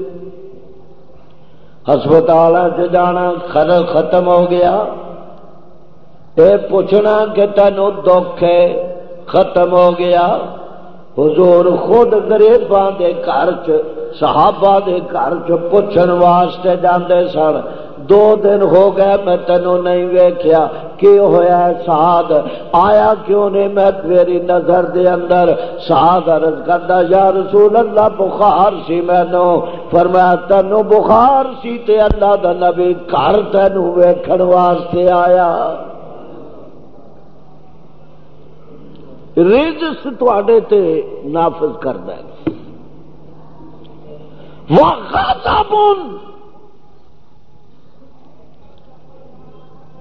ہسپتال جانا خر ختم ہو گیا۔ یہ پوچھنا کہ تینوں دکھ ہے، ختم ہو گیا۔ حضور خود گریباں دے گھر چ، صحابہ دے گھر چ پوچھن واسطے جاندے سن۔ دو دن ہو گئے میں تینوں نہیں ویکھیا، کی ہویا ہے سعد آیا کیوں نہیں؟ میں میری نظر دے اندر سعد عرض کردا، یا رسول اللہ، بخار سی مینوں۔ فرمایا، تینوں بخار سی تے اللہ دا نبی گھر تینوں ویکھن واسطے آیا۔ رجس تے تے نافذ کرتا ہے۔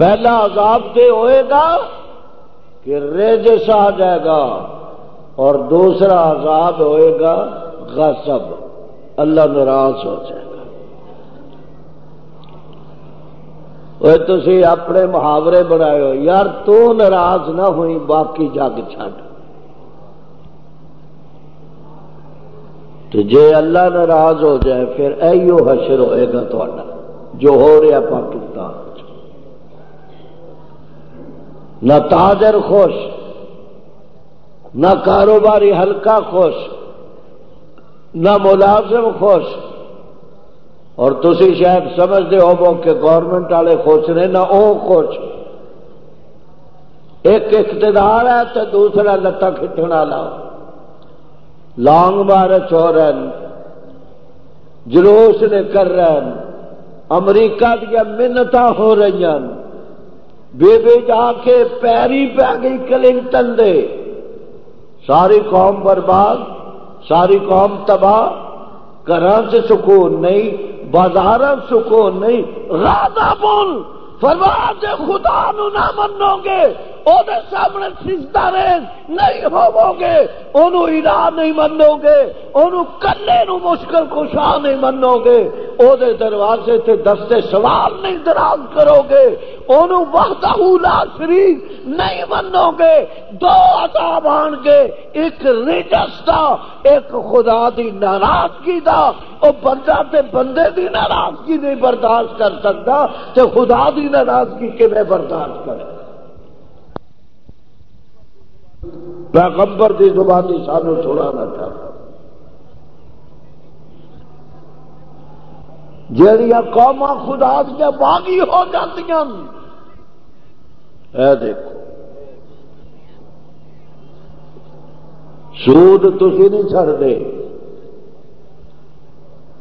پہلا عذاب تے ہوئے گا کہ ریجس آ جائے گا اور دوسرا عذاب ہوئے گا غصب۔ اللہ ناراض ہو جائے گا۔ وہ تھی اپنے محاورے بنائے ہو۔ یار تو ناراض نہ ہوئی، باقی جگ چھڈ۔ تو جے اللہ ناراض ہو جائے، پھر ایو حشر ہوئے گا تا جو ہو رہا پاکستان۔ نہ تاجر خوش، نہ کاروباری ہلکا خوش، نہ ملازم خوش۔ اور تھی شاید سمجھتے ہو کہ گورنمنٹ والے خوش نے، نہ وہ خوش۔ ایک اقتدار ہے تو دوسرا لتا کھٹن والا۔ لانگ مارچ ہو رہے ہیں، جلوس نے کر رہے ہیں۔ امریکہ دیا منت ہو رہی ہیں۔ بے بے جا کے پیری پہ گئی کلنٹن دے۔ ساری قوم برباد، ساری قوم تباہ گھر سے سکون نہیں بازار سکون نہیں۔ رادا بول فرما خدا نو نہ منو گے۔ وہ سامنے سجدہ رہن نہیں ہوو گے انہوں ہرا نہیں منو گے انہوں کلے نو مشکل کشا نہیں منو گے او دروازے تے دستے سوال نہیں دراز کرو گے انہوں وحدہ لا شریف نہیں منو گے دو عذاب آن گے، ایک رجس دا، ایک خدا دی ناراضگی دا۔ او بندہ تے بندے دی ناراضگی نہیں برداشت کر سکتا، تے خدا دی ناراضگی کے میں برداشت کرے؟ پیغمبر دی زبانی سانو چھوڑانا چاہتا جہیا قوم خدا دیا باغی ہو جاتی اے دیکھو۔ سود تھی نہیں چڑھتے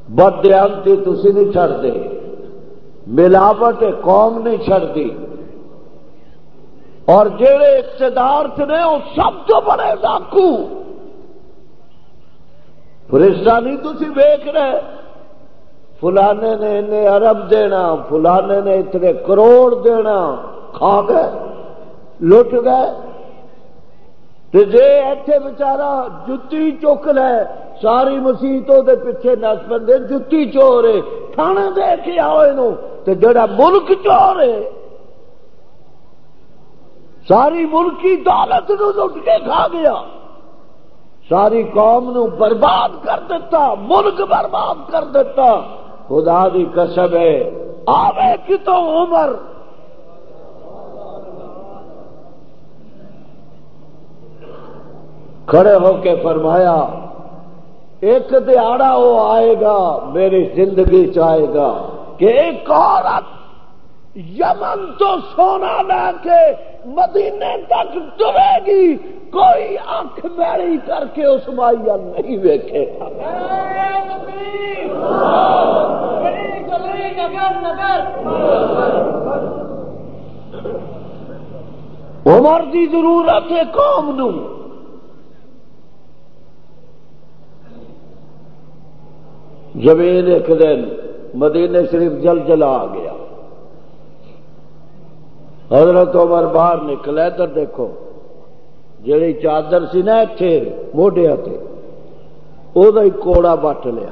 بدیانتی تھی نہیں چڑھتے ملاوٹ قوم نہیں چڑھتی اور جہے اقتدار چ نے وہ سب تو بڑے ڈاکو فرشتہ نہیں تھی ویخ رہے، فلانے نے انہیں ارب دینا، فلانے نے اتنے کروڑ دینا، کھا گئے، لٹ گئے۔ تو جے ایتھے بچارا جتی چک لے، ساری مسیحتوں دے پیچھے نس بندے، جتی چورے، تھانے دے کے آؤ تو جڑا ملک چور ہے ساری ملکی دولت نو لٹ کے کھا گیا۔ ساری قوم نو برباد کر دیتا، ملک برباد کر دیتا۔ خدا دی قسم ہے، آوے کتوں عمر؟ کھڑے ہو کے فرمایا، ایک دہاڑا وہ آئے گا، میری زندگی چاہے گا کہ ایک عورت یمن تو سونا لے کے مدینے تک ڈرے گی۔ کوئی آنکھ میری کر کے اس مائیا نہیں ویکے عمر کی ضرورت ہے قوم نو۔ زمین ایک دن مدینے شریف جل جلا آ گیا۔ حضرت عمر باہر نکلے ادھر دیکھو، جیڑی چادر سی نا اتے موڈیا وہ کوڑا وٹ لیا۔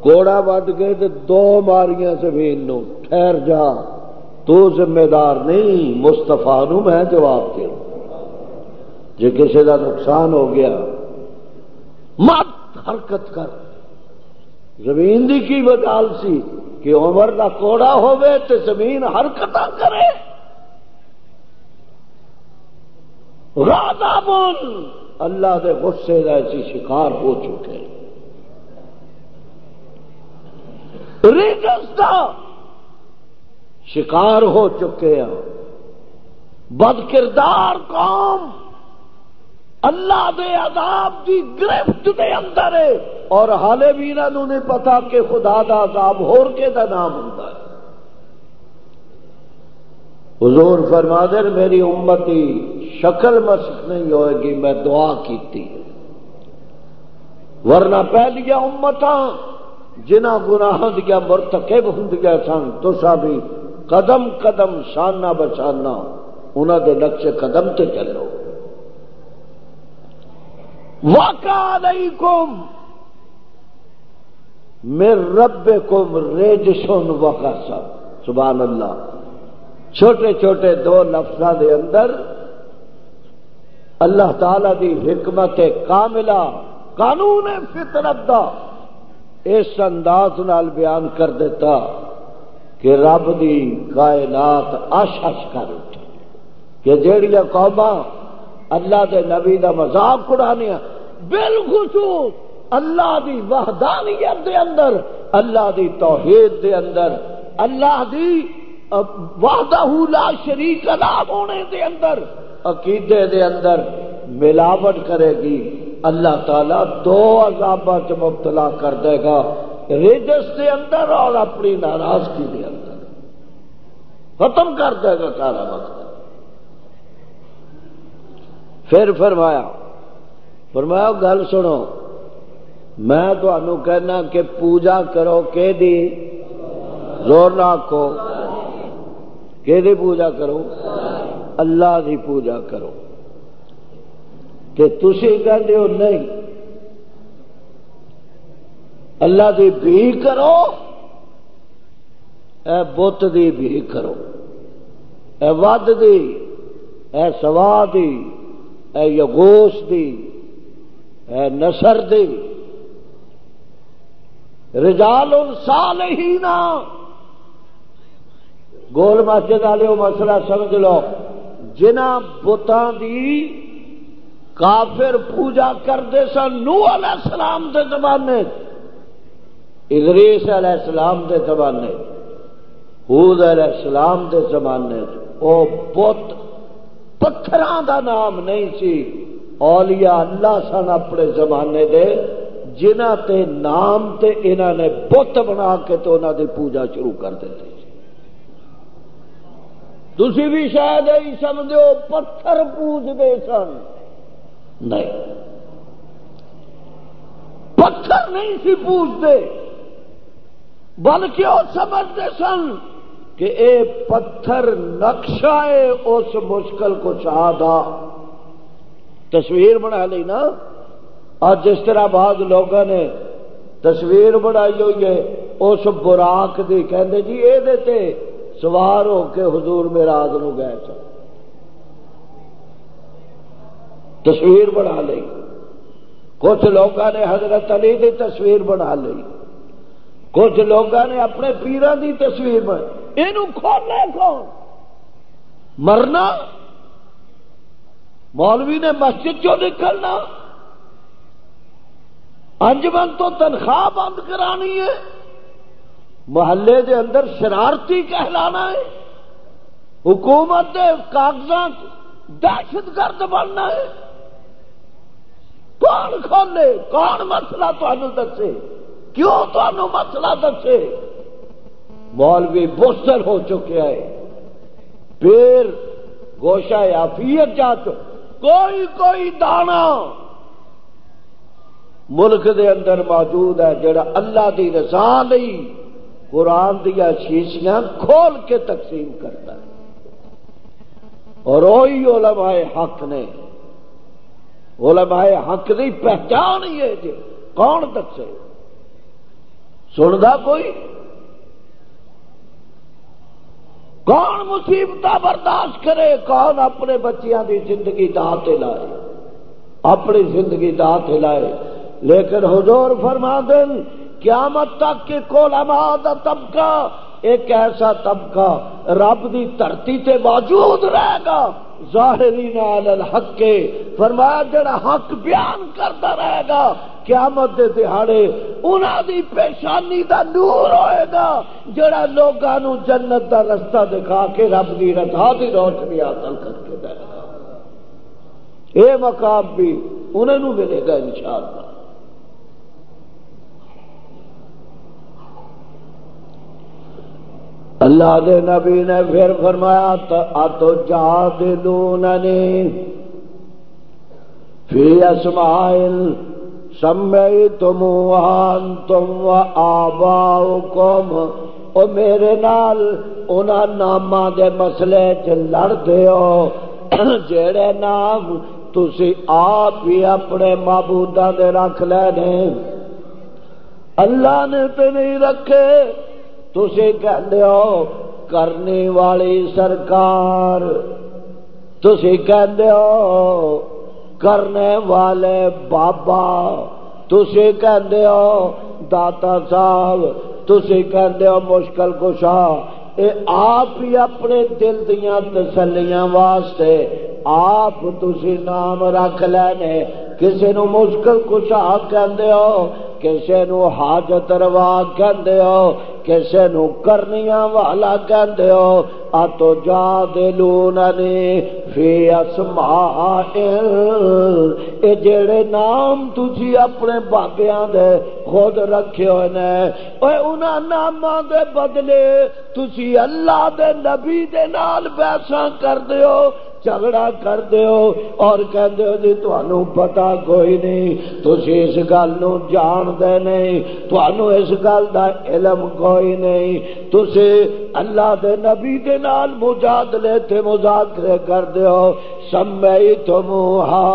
کوڑا وٹ کے تو دو ماریاں زمین نو ٹھہر جا۔ تو ذمہ دار نہیں مستفا نو میں جواب دوں جی کسی کا نقصان ہو گیا، مت حرکت کر۔ زمین دی کی بدال سی؟ کہ عمر کا کوڑا ہوئے تو زمین حرکت کرے۔ رادا بول اللہ دے غصے کا ایسی شکار ہو چکے۔ ریجس کا شکار ہو چکے ہیں۔ بد کردار قوم۔ اللہ دے عذاب دی گرفت دے اندر ہے۔ اور حالے بھی انہوں نے پتا کہ خدا دا عذاب ہور کے دا نام ہوتا ہے۔ حضور فرما دیر میری امتی شکل مشق نہیں ہوئے گی، میں دعا کیتی ورنہ پہلیا امت جنہ گناہ دیا مرتکب ہوں سن تو بھی قدم قدم شانہ بچانا انہوں دے نقش قدم تے چلو۔ واقع علیکم میر رب کم ریج سن سبحان اللہ. چھوٹے چھوٹے دو لفظوں دے اندر اللہ تعالی دی حکمت کاملہ قانون فطرت دا اس انداز نال بیان کر دیتا کہ رب دی کائنات اش اش کر اٹھے. کہ جیڑیاں قوما اللہ دے نبی دا مذاق اڑانے بالخصوص اللہ دی وحدانیت دے اندر، اللہ دی توحید دے اندر، اللہ دی وحدہ لا شریک ادا ہونے دے اندر، عقیدے دے اندر ملاوٹ کرے گی۔ اللہ تعالی دو عذاب مبتلا کر دے گا، ریجس دے اندر اور اپنی ناراضگی دے اندر۔ ختم کر دے گا سارا وقت۔ پھر فرمایا فرمایا، گل سنو۔ میں تمہوں کہنا کہ پوجا کرو کہ دی زور نہ آخو کہ پوجا کرو؟ اللہ دی پوجا کرو۔ کہ تھی کہتے ہو نہیں، اللہ دی بھی کرو، اے بت دی بھی کرو۔ اے ود دی، اے سوا دی، اے یگوش دی، اے نسر دی۔ رجال صالحین. گول مسجد والے مسئلہ سمجھ لو، جنہ بتان دی کافر پوجا کرتے سن نو علیہ السلام کے زمانے۔ ادریس علیہ السلام دے زمانے حود علیہ السلام دے زمانے۔ وہ بت پتھر دا نام نہیں سی، اولیاء اللہ سن اپنے زمانے دے۔ جنہ تے نام تے انہوں نے بت بنا کے تو انہوں دی پوجا شروع کر دیتے تھی بھی شاید یہی سمجھو پتھر پوجتے سن۔ نہیں۔ پتھر نہیں سی پوجتے، بلکہ وہ سمجھتے سن کہ اے پتھر نقشہ ہے، اس مشکل کو چاہتا تصویر بنا لی نا۔ اور جس طرح بعض لوگوں نے تصویر بنائی ہوئی ہے، اس براک کی کہ جی یہ سوار ہو کے حضور میرا نو گئے سن۔ تصویر بنا لی۔ کچھ لوگوں نے حضرت علی کی تصویر بنا لی۔ کچھ لوگوں نے اپنے پیران کی تصویر بنا یہ کھولنا کون؟ مرنا؟ مولوی نے مسجد چو نکلنا؟ انجمن تو تنخواہ بند کرانی ہے۔ محلے دے اندر شرارتی کہلانا ہے۔ حکومت کے کاغذات دہشت گرد بننا ہے۔ کون کھولے؟ کون مسئلہ تمہیں دسے؟ کیوں تمہیں مسئلہ دسے؟ مولوی بوسر ہو چکے ہے پھر گوشا آفیت جا چکے کوئی کوئی دانا ملک دے اندر موجود ہے، جڑا اللہ دی رضا نہیں قرآن دیا شیشیاں کھول کے تقسیم کرتا ہے۔ اور وہی علماء حق نے، علماء حق کی پہچان ہی ہے جی کون دسے؟ سنتا کوئی؟ کون مصیبت برداشت کرے؟ کون اپنے بچیاں دی زندگی دات لائے؟ اپنی زندگی دات لائے۔ لیکن حضور فرما دن قیامت تک کے دا طبقہ، ایک ایسا طبقہ رب دی دھرتی تے موجود رہے گا، ظاہرین علی الحق کے فرمایا جڑا حق بیان کرتا رہے گا، قیامت دے دہاڑے انہاں دی پیشانی دا نور ہوئے گا، جڑا لوگاں نو جنت دا رستہ دکھا کے رب دی رضا دی روشنی حاصل کر کے دے گا۔ اے مقام بھی انہوں ملے گا انشاءاللہ۔ اللہ دے نبی نے پھر فرمایا تو جا دے دلوننی فی اسمائل سمئی تم تم و آباؤ کم او میرے نال انہاں نامہ دے مسئلے چ لڑ دیو۔ جیڑے نام تسی آپ ہی اپنے معبودہ دے رکھ لینے۔ اللہ نے تو نہیں رکھے۔ تھی کہ کرنے والی سرکار۔ تھی کہ کرنے والے بابا۔ تھی کہ داتا صاحب۔ تھی کہ مشکل کشا۔ اے آپ ہی اپنے دل دیا تسلیاں واسطے آپ تھی نام رکھ لینے۔ کسی نو مشکل کشا کہ کسی نو حاجت روا کہ کسی نو کرنیاں والا کہ اتو جا دلوننی فی اسماء اے جڑے نام تجھی اپنے بابیاں دے خود رکھے ہوئے نے، اے انہاں ناماں دے بدلے تسی اللہ دے نبی دے نال بیساں کر دیو جھگڑا کر دیو اور کہہ دیو جی تانوں پتہ کوئی نہیں، تسی اس گل نو جان دے نہیں تانوں اس گل دا علم کوئی نہیں۔ تسی اللہ دے نبی دے نال مجادلے تے مذاکرے کر دیو سمئی تموہا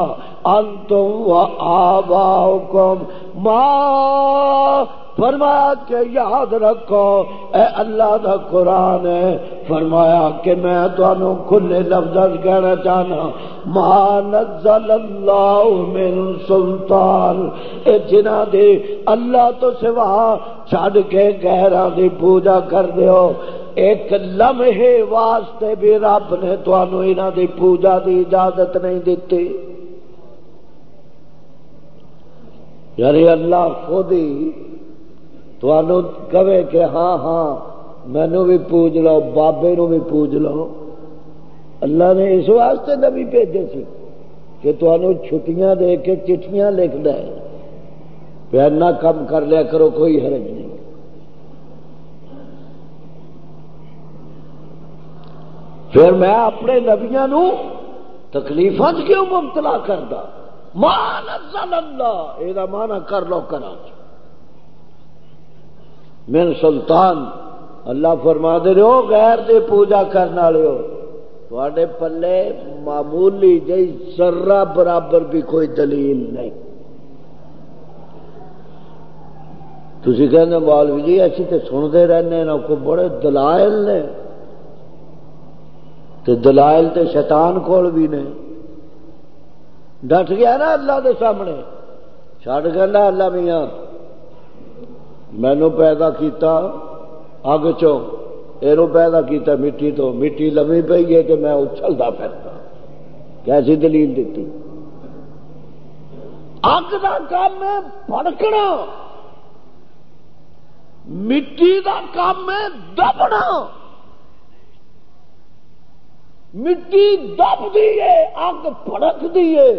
انتم و آباؤکم۔ ما فرمایا کہ یاد رکھو، اے اللہ دا قرآن ہے۔ فرمایا کہ میں تمہوں کھلے لفظ کہنا چاہنا ما نزل اللہ من سلطان۔ اے جنہ دے، اللہ تو سوا چھڑ کے گہرا دی پوجا کر دیو۔ ایک لمحے واسطے بھی رب نے تمہوں انہاں دی پوجا دی اجازت نہیں دیتی۔ یعنی اللہ خود ہی تو کہے کہ ہاں ہاں مینو بھی پوج لو، بابے نو بھی پوج لو۔ اللہ نے اس واسطے نبی بھیجے سی کہ تمہوں چھٹیاں دے کے چٹھیاں لکھ دے پیارنا کم کر لیا کرو، کوئی حرج نہیں۔ پھر میں اپنے نبیا تکلیف کیوں مبتلا کرتا مان اللہ یہ مانا کر لو کرا من سلطان، اللہ فرما دے رہے ہو، غیر دے پوجا کرنے والے ہو۔ تھوڑے پلے معمولی جی سرا برابر بھی کوئی دلیل نہیں۔ تھی کہ مولوی جی اچھی تو سنتے رہنے نا کو بڑے دلائل نے۔ تو دلائل تے شیطان کول بھی نے۔ ڈٹ گیا نا اللہ دے سامنے۔ چڑ گیا اللہ میاں۔ مینو پیدا کیتا اگ چو یہ پیدا کیتا مٹی تو۔ مٹی لمی پی ہے کہ میں اچھلتا پھرتا کیسی دلیل دیتی اگ کا کام ہے پڑکنا مٹی کا کام ہے دبنا۔ مٹی دب دیے اگ پڑک دیے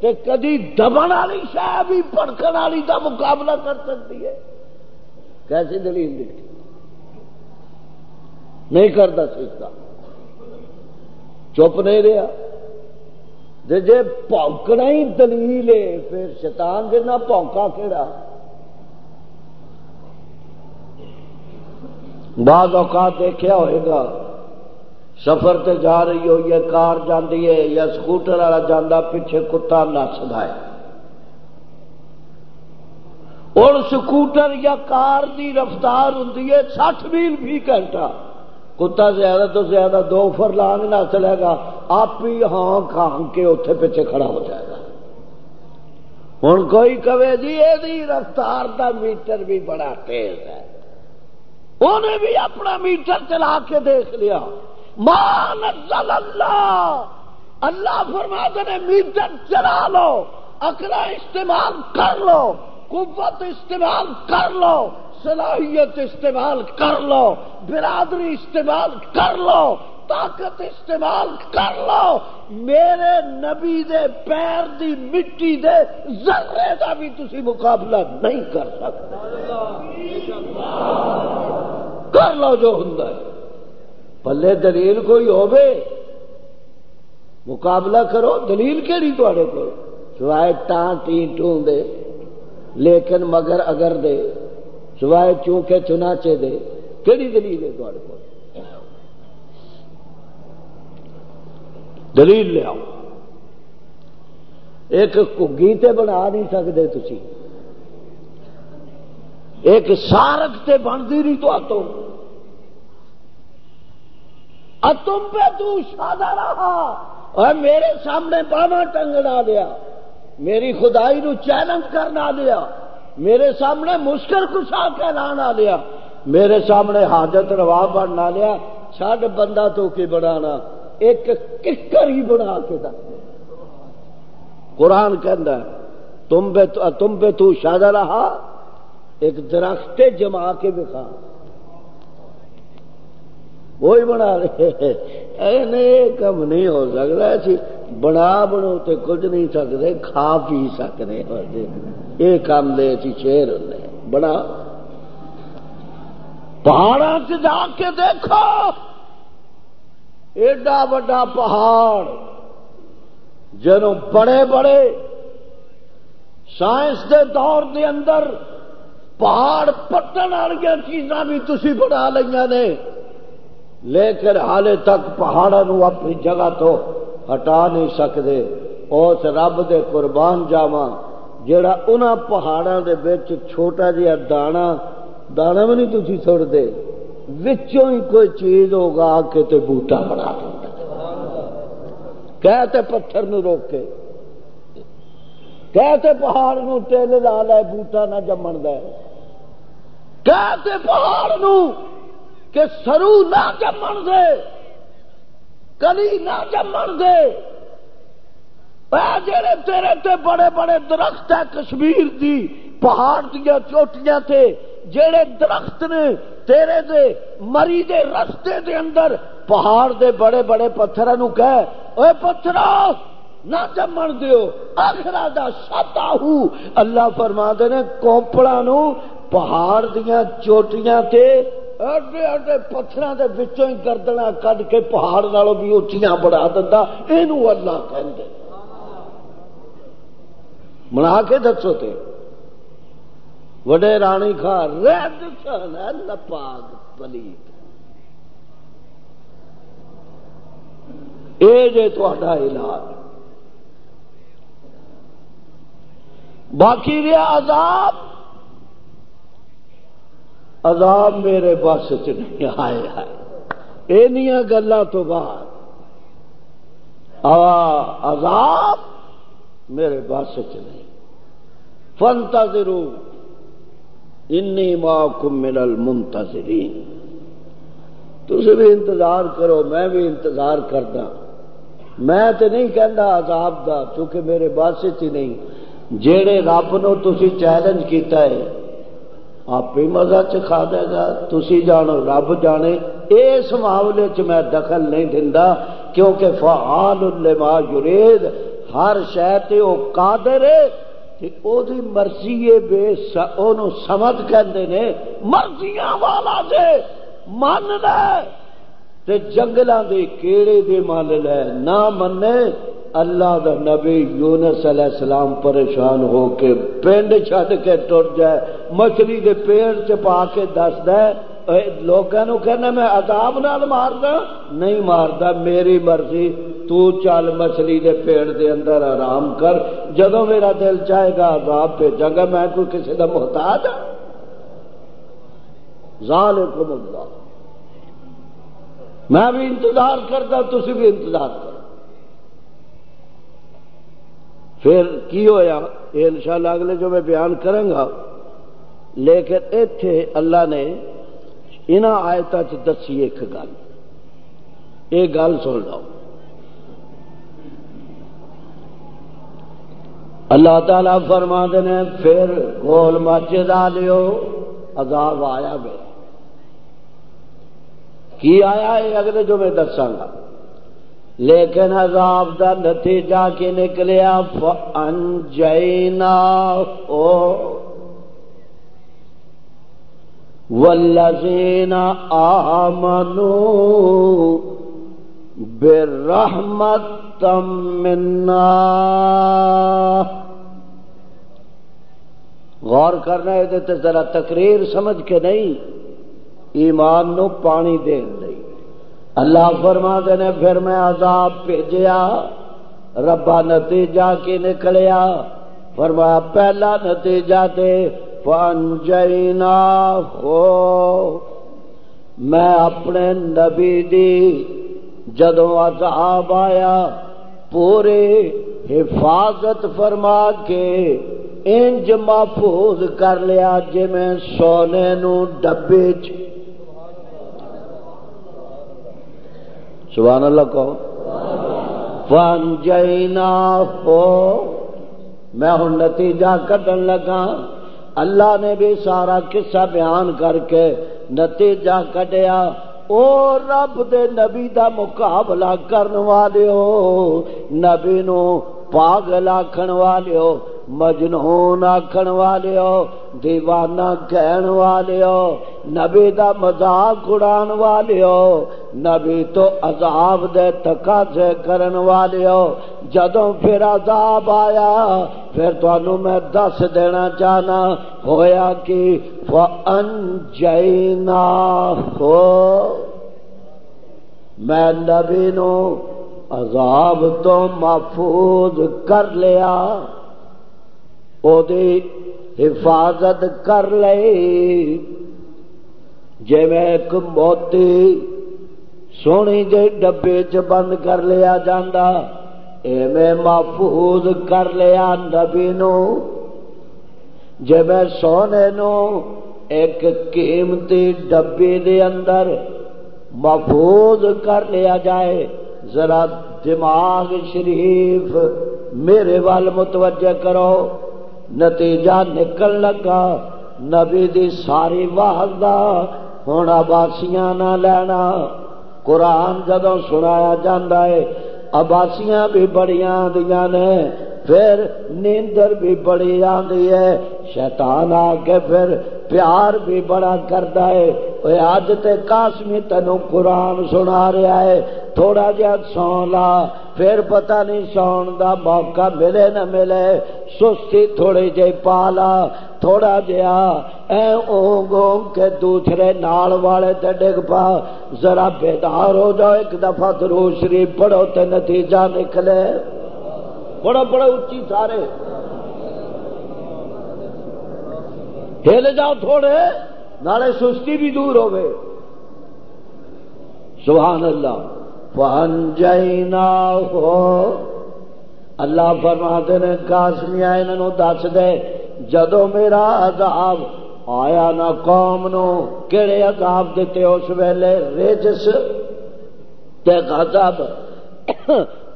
تے کدی دبن والی شہ بھی پڑکن والی کا مقابلہ کر سکتی ہے۔ کیسی دلیل دیکھی نہیں کرتا سیکھتا چپ نہیں رہا۔ جی پونکنا ہی دلیل ہے، پھر شیطان جنا پونکا کہڑا بعض اوقات دیکھا ہوئے گا۔ سفر تے جا رہی ہو یا کار جاندی ہے یا سکوٹر والا جانا پیچھے کتا نسدا ہے۔ اور سکوٹر یا کار دی رفتار ہوں سٹھ میل بھی گھنٹہ۔ کتا زیادہ تو زیادہ دو فر لانگ نہ چلے گا، آپ ہی ہاں کھان کے اتنے پیچھے کھڑا ہو جائے گا۔ ہوں کوئی کہے جی یہ رفتار دا میٹر بھی بڑا تیز ہے۔ انہیں بھی اپنا میٹر چلا کے دیکھ لیا۔ مان اللہ اللہ۔ فرماتے نے میٹر چلا لو اکلا استعمال کر لو، قوت استعمال کر لو، صلاحیت استعمال کر لو، برادری استعمال کر لو، طاقت استعمال کر لو۔ میرے نبی دے پیر دی مٹی دے ذرے کا بھی تھی مقابلہ نہیں کر سکتے۔ کر لو جو ہوں پلے دلیل کوئی مقابلہ کرو، دلیل کہڑی تے کو سوائے ٹان ٹی ٹون دے، لیکن مگر اگر دے، سوائے چونکہ چناچے دے کہڑی دلیل ہے تھوڑے کو دلیل لیا ایک کگی تے بنا نہیں سکتے تھی ایک سارک تے بنتی نہیں تو آتوں تم پہ تو شادہ رہا۔ اور میرے سامنے باما ٹنگنا دیا۔ میری خدائی نو چیلنج کرنا دیا۔ میرے سامنے مشکل کشا کے لانا لیا میرے سامنے حاجت روا بننا لیا چھ بندہ تو کی بنانا؟ ایک ککر ہی بنا کے دا قرآن کہہ تم پہ تم پہ تو شادہ رہا۔ ایک درخت جما کے بکھا وہی بنا رہے نہیں کم نہیں ہو سکتا، ایسی بنا بنو تو کچھ نہیں سکتے، کھا پی سکتے یہ کام دے سی شیر ہوں بڑا پہاڑوں سے جا کے دیکھو ایڈا بڑا پہاڑ۔ جنوں بڑے بڑے سائنس دے دور دے اندر پہاڑ پٹن والی چیزاں بھی تھی بنا لیا نے۔ لیکن حالے تک پہاڑوں اپنی جگہ تو ہٹا نہیں سکتے اس رب دے قربان جاوا جڑا ان پہاڑوں کے بچ چھوٹا جہا دانا دانا بھی نہیں تھی سڑ دے وچوں ہی کوئی چیز ہوگا کے تے بوٹا بنا کہتے پتھر نو روک روکے کہتے پہاڑ نو تیل لا لے، بوٹا نہ جمن دے۔ کہتے پہاڑ نو کہ سرو نہ جمن دے، کلی نہ جمن دے۔ جڑے تیرے تے بڑے بڑے درخت ہے کشمیر دی، پہاڑ دیا چوٹیاں تے جڑے درخت نے تیرے دے، مری دے رستے دے اندر پہاڑ دے بڑے بڑے پتھر نو کہ اے پتھرا، نہ جمن دیو آخرا دا ستا اللہ فرما دے نے کوپڑا نو پہاڑ دیاں چوٹیاں تے ایڈے ایڈے پتھراں دے وچوں ہی گردنا کڈ کے پہاڑ نالوں بھی اچیاں بڑھا دندا اینو اللہ کہندے بنا کے دسو تے وڈے رانی کھا رد سن نپاگ پلیت اے جے تہاڈا علاج باقی رہا عذاب عذاب میرے بس چ نہیں آئے آئے یہ گلا تو بعد۔ عذاب میرے بس چ نہیں۔ فنتا ضرور انی ماں کم ملل منتظرین۔ تھی بھی انتظار کرو، میں بھی انتظار کردا۔ میں تو نہیں کہنا عذاب دا کیونکہ میرے بس ہی نہیں۔ جیڑے رب نو تسی چیلنج کیتا ہے آپ ہی مزہ چکھا دے گا۔ تسی جانو، رب جانے۔ اس معاملے چ میں دخل نہیں دیندا، کیونکہ فعال لما یرید، ہر شے تے او قادر ہے۔ تے او دی مرضی ہے بے اونوں سمجھ کہندے نے، مرضیاں والا دے، من لے۔ تے جنگلاں دے کیڑے دے من لے، نہ منے۔ اللہ دا نبی یونس علیہ السلام پریشان ہو کے پنڈ چھڈ کے ٹر جائے۔ مچھلی دے پیڑ چ پا کے دس دے لوگوں کہنا میں عذاب نال ماردا، نہیں ماردا، میری مرضی، تو چل مچھلی دے پیڑ دے اندر آرام کر جدو میرا دل چاہے گا عذاب بھیجا گا، میں کوئی کسی کا محتاج ہوں ذالکم اللہ۔ میں بھی انتظار کرتا تھی بھی انتظار کر پھر کی ہویا؟ یہ انشاءاللہ اگلے جو میں بیان کروں گا لیکن اتے اللہ نے انہاں آیت دسی ایک گل۔ یہ گل سن لو۔ اللہ تعالی فرما نے، پھر گول مسجد آ لیو عذاب آیا بے۔ کی آیا ہے؟ اگلے جو میں دساگا لیکن عذاب دا نتیجہ کی نکلیا؟ انجینا ہو والذین آمنوا برحمت منا غور کرنا ہے تو ذرا تقریر سمجھ کے نہیں، ایمان نو پانی دین لئی اللہ فرما نے، پھر میں عذاب بھیجیا ربا نتیجہ کی نکلیا۔ فرمایا، پہلا نتیجہ دے پنجینا ہو۔ میں اپنے نبی دی جدو عذاب آیا پورے حفاظت فرما کے انج محفوظ کر لیا جی میں سونے نو ڈبے چ۔ سبحان اللہ کو۔ فن جینا ہو۔ میں ہوں نتیجہ کٹن لگا۔ اللہ نے بھی سارا قصہ بیان کر کے نتیجہ کٹیا او رب دے نبی دا مقابلہ کرن والے ہو نبی نو پاگل آخن والے ہو مجنون آخن والے ہو دیوانہ کہن والے ہو نبی دا مذاق اڑان والے ہو نبی تو عذاب دے تقاضے کرن والے ہو جدوں پھر عذاب آیا، پھر تو میں دس دینا چاہنا ہویا کہ فَأَنْجَيْنَا ہو میں نبی نو عذاب تو محفوظ کر لیا، او دی حفاظت کر لے جی ایک موتی سونی جی ڈبے چ بند کر لیا جانا میں محفوظ کر لیا نبی نو۔ جی سونے نو ایک قیمتی ڈبے دے اندر محفوظ کر لیا جائے، ذرا دماغ شریف میرے وال متوجہ کرو۔ نتیجہ نکل لگا۔ نبی دی ساری واہد ہوں آباسیاں نہ لینا۔ قرآن جدو سنایا جا ہے آباسیاں بھی بڑی آدیا نے، پھر نیندر بھی بڑی آدھی ہے۔ شیطان آ کے پھر پیار بھی بڑا کرتا ہے۔ اج تے کاسمی تینوں قرآن سنا رہا ہے۔ تھوڑا جہا سو لا، پھر پتہ نہیں سون دا موقع ملے نہ ملے۔ سستی تھوڑی جی پالا، تھوڑا جہا اے اونگ اونگ کے دوسرے نال والے تے ڈگ پا۔ ذرا بیدار ہو جاؤ، ایک دفعہ درو شریف پڑھو تے نتیجہ نکلے۔ بڑا بڑا اچھی سارے۔ ہل جاؤ تھوڑے، نالے سستی بھی دور ہوئے سبحان اللہ۔ پہن جائنا ہو اللہ فرما نے کاسمیا انہوں دس دے جدو میرا عذاب آیا نہ قوم نو کہڑے عذاب دیتے اس ویلے رجس تے غضب۔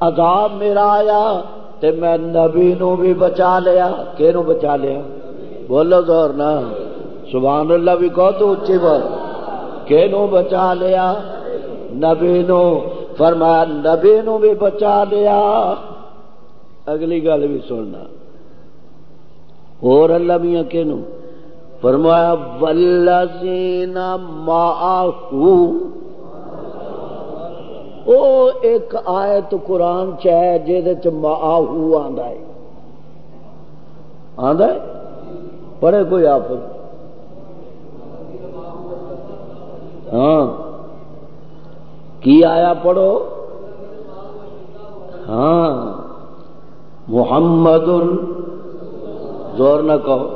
عذاب میرا آیا تے میں نبی نو بھی بچا لیا کہ بچا لیا؟ بولو زور نا سبحان اللہ بھی کہو تو اچھی بات۔ کہ بچا لیا؟ نبی نو فرمایا نبی نو بھی بچا لیا۔ اگلی گل بھی سننا۔ اور اللہ میاں کہ فرمایا ولزین ماہو او ایک آیت قرآن چاہ جہد ماہو آندا ہے۔ آندا ہے؟ پڑھے کوئی آپ ہاں۔ کی آیا پڑھو؟ ہاں۔ محمد زور نہ کہو۔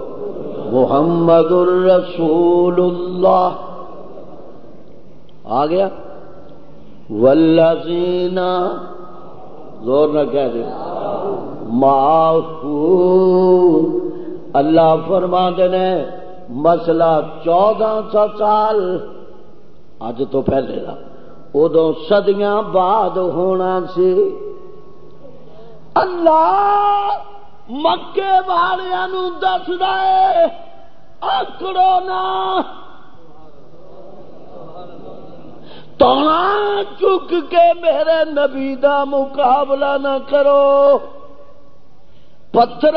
محمد الرسول اللہ آ گیا؟ ولزین زور نہ کہہ دے۔ معفو اللہ فرما نے، مسئلہ چودہ سو سال اج تو پہلے کا ادو سدیاں بعد ہونا سی۔ اللہ مکے والوں دس دے آکڑو نا۔ تونا چک کے میرے نبی دا مقابلہ نہ کرو۔ پتھر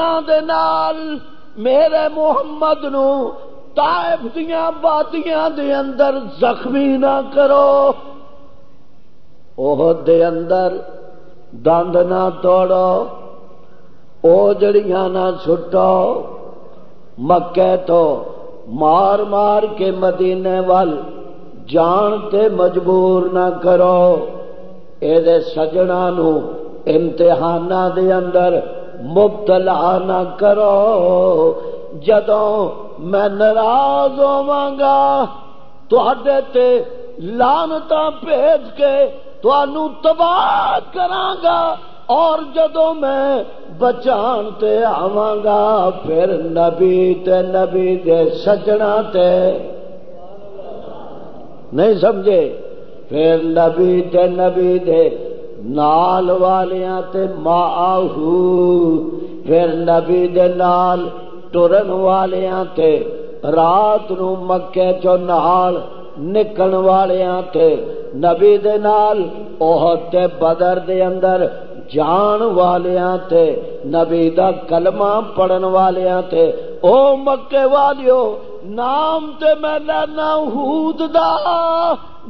میرے محمد نو تائف دیا بادیاں دے اندر زخمی نہ کرو۔ وہ دے اندر دند نہ توڑو او جڑیاں نہ چھٹو مکے تو مار مار کے مدینے وال جان تے مجبور نہ کرو۔ اے سجنا نو امتحان دے اندر مبتلا نہ کرو، جدوں میں ناراض ہوا تے لانتا بھیج کے تنوع تباہ کرا اور جدو میں بچان تے گا پھر نبی تے نبی دے سجنا تے۔ نہیں سمجھے؟ پھر نبی تے نبی دے نال والیاں تے ماہو، پھر نبی دے نال ٹرن والیاں تے، رات نو مکے چو نال نکن والیاں تے، نبی دے نال اوہد تے بدر دے اندر جان والیاں تے، نبی دا کلمہ پڑھن والیاں تے، او مکے والیو، نام تے میں لینا ہود دا،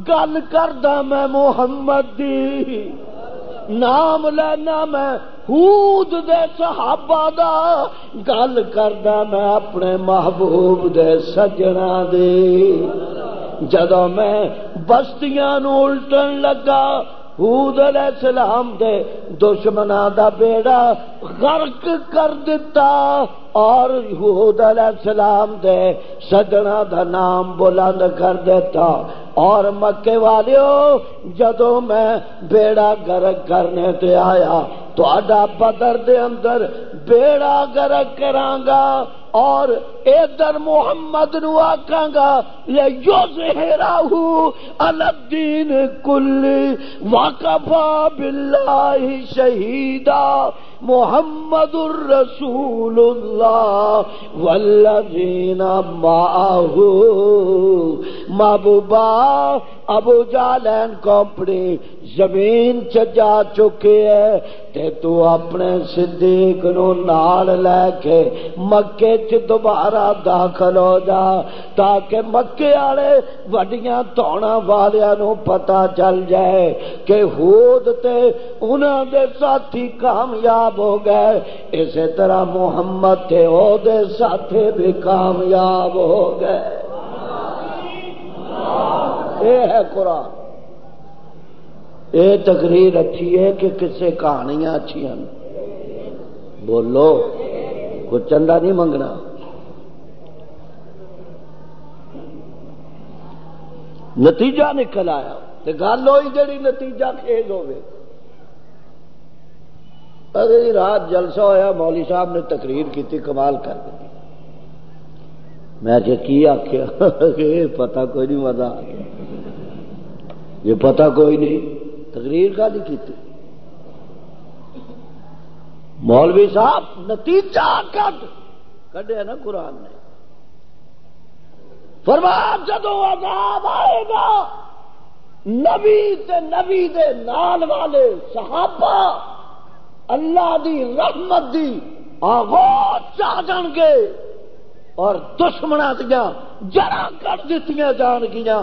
گل کردہ میں محمد دی۔ نام لینا میں ہود دے صحابہ دا، گل کردا میں اپنے محبوب دے سجنا دے۔ جدو میں بستیاں نو الٹن لگا، ہود علیہ السلام دے دشمنا دا بیڑا غرق کر دیتا اور حود علیہ السلام دے سجنا دا نام بلند کر دیتا اور مکے والیو جدو میں بیڑا گرک کرنے تے آیا تو اڈا بدر دے اندر بیڑا گرک کرانگا اور ادھر محمد نو آکاں گا یظہرہ الدین کل وقفا باللہ شہیدہ محمد الرسول اللہ والذین معه محبوبہ ابو جالین کمپنی زمین چجا چکے ہے تے تو اپنے صدیق نو نال لے کے مکے چ دوبارہ داخل ہو جا تاکہ مکے والے وڈیاں توڑا والیاں نو پتہ چل جائے کہ ہود تے انہاں دے ساتھی کامیاب ہو گئے۔ اسی طرح محمد تے او دے ساتھی بھی کامیاب ہو گئے۔ یہ ہے قرآن۔ یہ تقریر اچھی ہے کہ کسے کہانیاں اچھی ہیں؟ بولو، کچھ چندہ نہیں منگنا۔ نتیجہ نکل آیا تو گل ہوئی جڑی نتیجہ خیز ہوگی اگلی رات جلسہ ہویا مولی صاحب نے تقریر کی کمال کر دی میں کہ کی آخیا پتا کوئی نہیں، مزہ آ گیا۔ یہ پتا کوئی نہیں۔ تقریر کا نہیں کی مولوی صاحب نتیجہ کٹ کڈیا نا قرآن نے۔ فرمایا جدو عذاب آئے گا، نبی تے نبی دے نال والے صحابہ اللہ دی رحمت دی آغوش چاہ جان گے اور دشمنا دیا جڑا کٹ دیتی جان گیا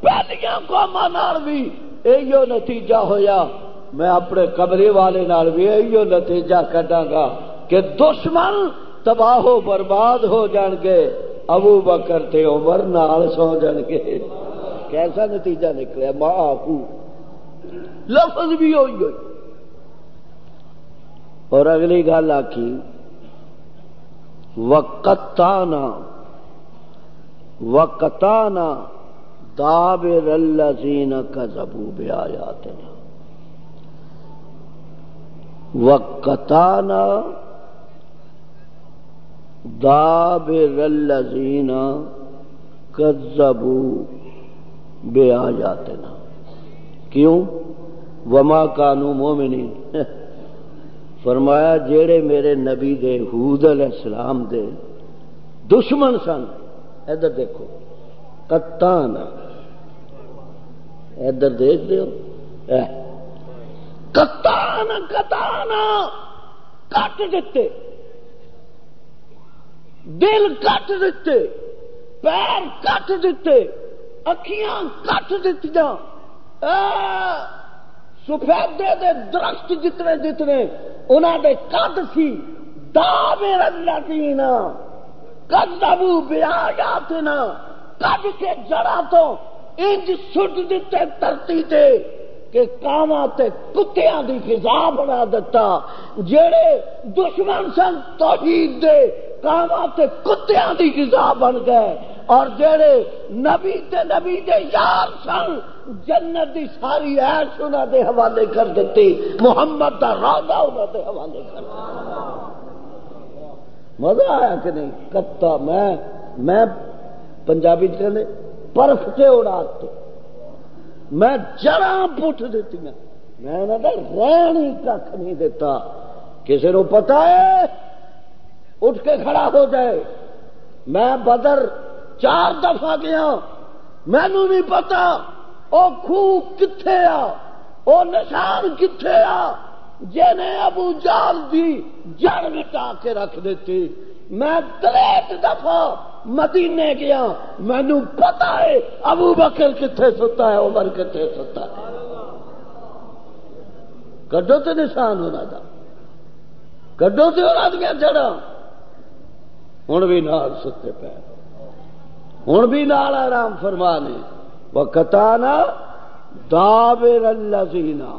پہلیا قوما بھی یہ نتیجہ ہویا۔ میں اپنے کمرے والے نال بھی یہ نتیجہ کٹا گا کہ دشمن تباہ و برباد ہو جان گے ابو بکر تے عمر نال سو جان گے کیسا نتیجہ نکلے ماں آپ لفظ بھی ہوئی ہوئی۔ اور اگلی گل آخی وقتانا وقتانا دابر الذین کذبوا بآیاتنا. وقتانا دابر الذین کذبوا بآیاتنا. کیوں؟ وما کانو مومنین. فرمایا، جیڑے میرے نبی دے حود علیہ السلام دے، دشمن سن، ادھر دیکھو کتان ادھر دیکھ دو کتان کتان کٹ دیتے۔ دل کٹ دیتے۔ پیر کٹ دیتے۔ اکھیاں کٹ دیتی سفیدے دے درخت جتنے جتنے انہوں دے کد سی۔ دا میرا لذینا کدبو بیا جاتنا کد کے جڑا تو انج سٹ دیتے ترتی تے کہ کاما تے کتیاں دی فضا بنا دیتا جڑے دشمن سن توحید دے کاما تے کتیاں دی فضا بن گئے۔ اور جڑے نبی تے نبی دے یار سن، جنت دی ساری ایش انہوں دے حوالے کر دیتی محمد دا روزہ انہوں دے حوالے کر مزہ آیا کہ نہیں؟ کتا، میں میں پنجابی چلے۔ پرف سے اڑاتے۔ میں جڑا پٹ دیتی میں میں نے رہن ہی کھ نہیں دیتا۔ کسی نو پتا ہے؟ اٹھ کے کھڑا ہو جائے۔ میں بدر چار دفعہ گیا۔ مینو نہیں پتا وہ خوہ کتنے آ؟ وہ نشان کتنے آ؟ جن ابو جال دی جڑ مٹا کے رکھ دیتی۔ میں تریت دفعہ مدینے گیا، مینو پتا ہے ابو بکر کتنے ستا ہے، عمر کتنے ستا ہے۔ کڈو تو نشان ہونا تھا کڈو تو ہونا دیا جڑا۔ ہوں بھی نال ستے پہ ہوں بھی نال آرام فرما نے وہ کتانا دابر اللہ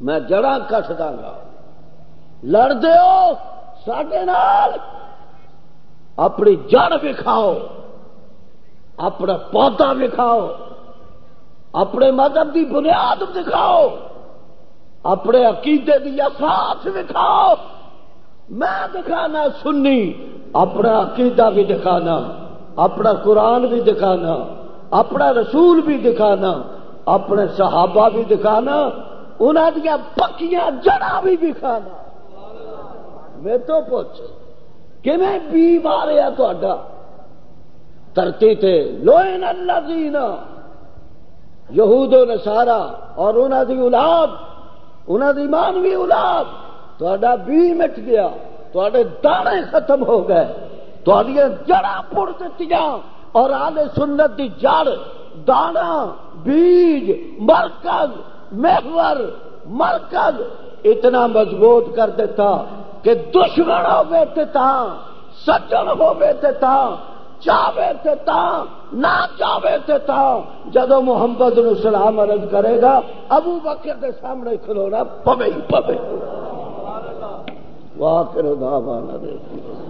میں جڑا کٹ داگا لڑ دو سڈے اپنی جڑ وکھاؤ، اپنا پودا وکھاؤ، اپنے مذہب کی بنیاد دکھاؤ اپنے عقیدے کی اثاث وکھاؤ۔ میں دکھانا سنی، اپنا عقیدہ بھی دکھانا، اپنا قرآن بھی دکھانا، اپنا رسول بھی دکھانا، اپنے صحابہ بھی دکھانا انہوں دیا پکیاں جڑا بھی دکھانا میں تو پوچھ کہ میں بی ماریا تا دھرتی تے لوئن اللہ دینا یہود و نسارا اور انہوں دی اولاد انہوں دی مانوی اولاد تا بی مٹ گیا تے دانے ختم ہو گئے تھوڑی جڑا پڑ دیا اور آلے سنت دی جڑ دانا بیج، مرکز، محور، مرکز اتنا مضبوط کر دیتا کہ دشمن ہو گئے تھا سجن ہو گئے تھا چاہے تھے تھا نہ چاہے تھے تھا جدو محمد نو سلام عرض کرے گا، ابو بکر کے سامنے کھلونا پوے ہی پوے۔ واہ کرو دعوانا دے۔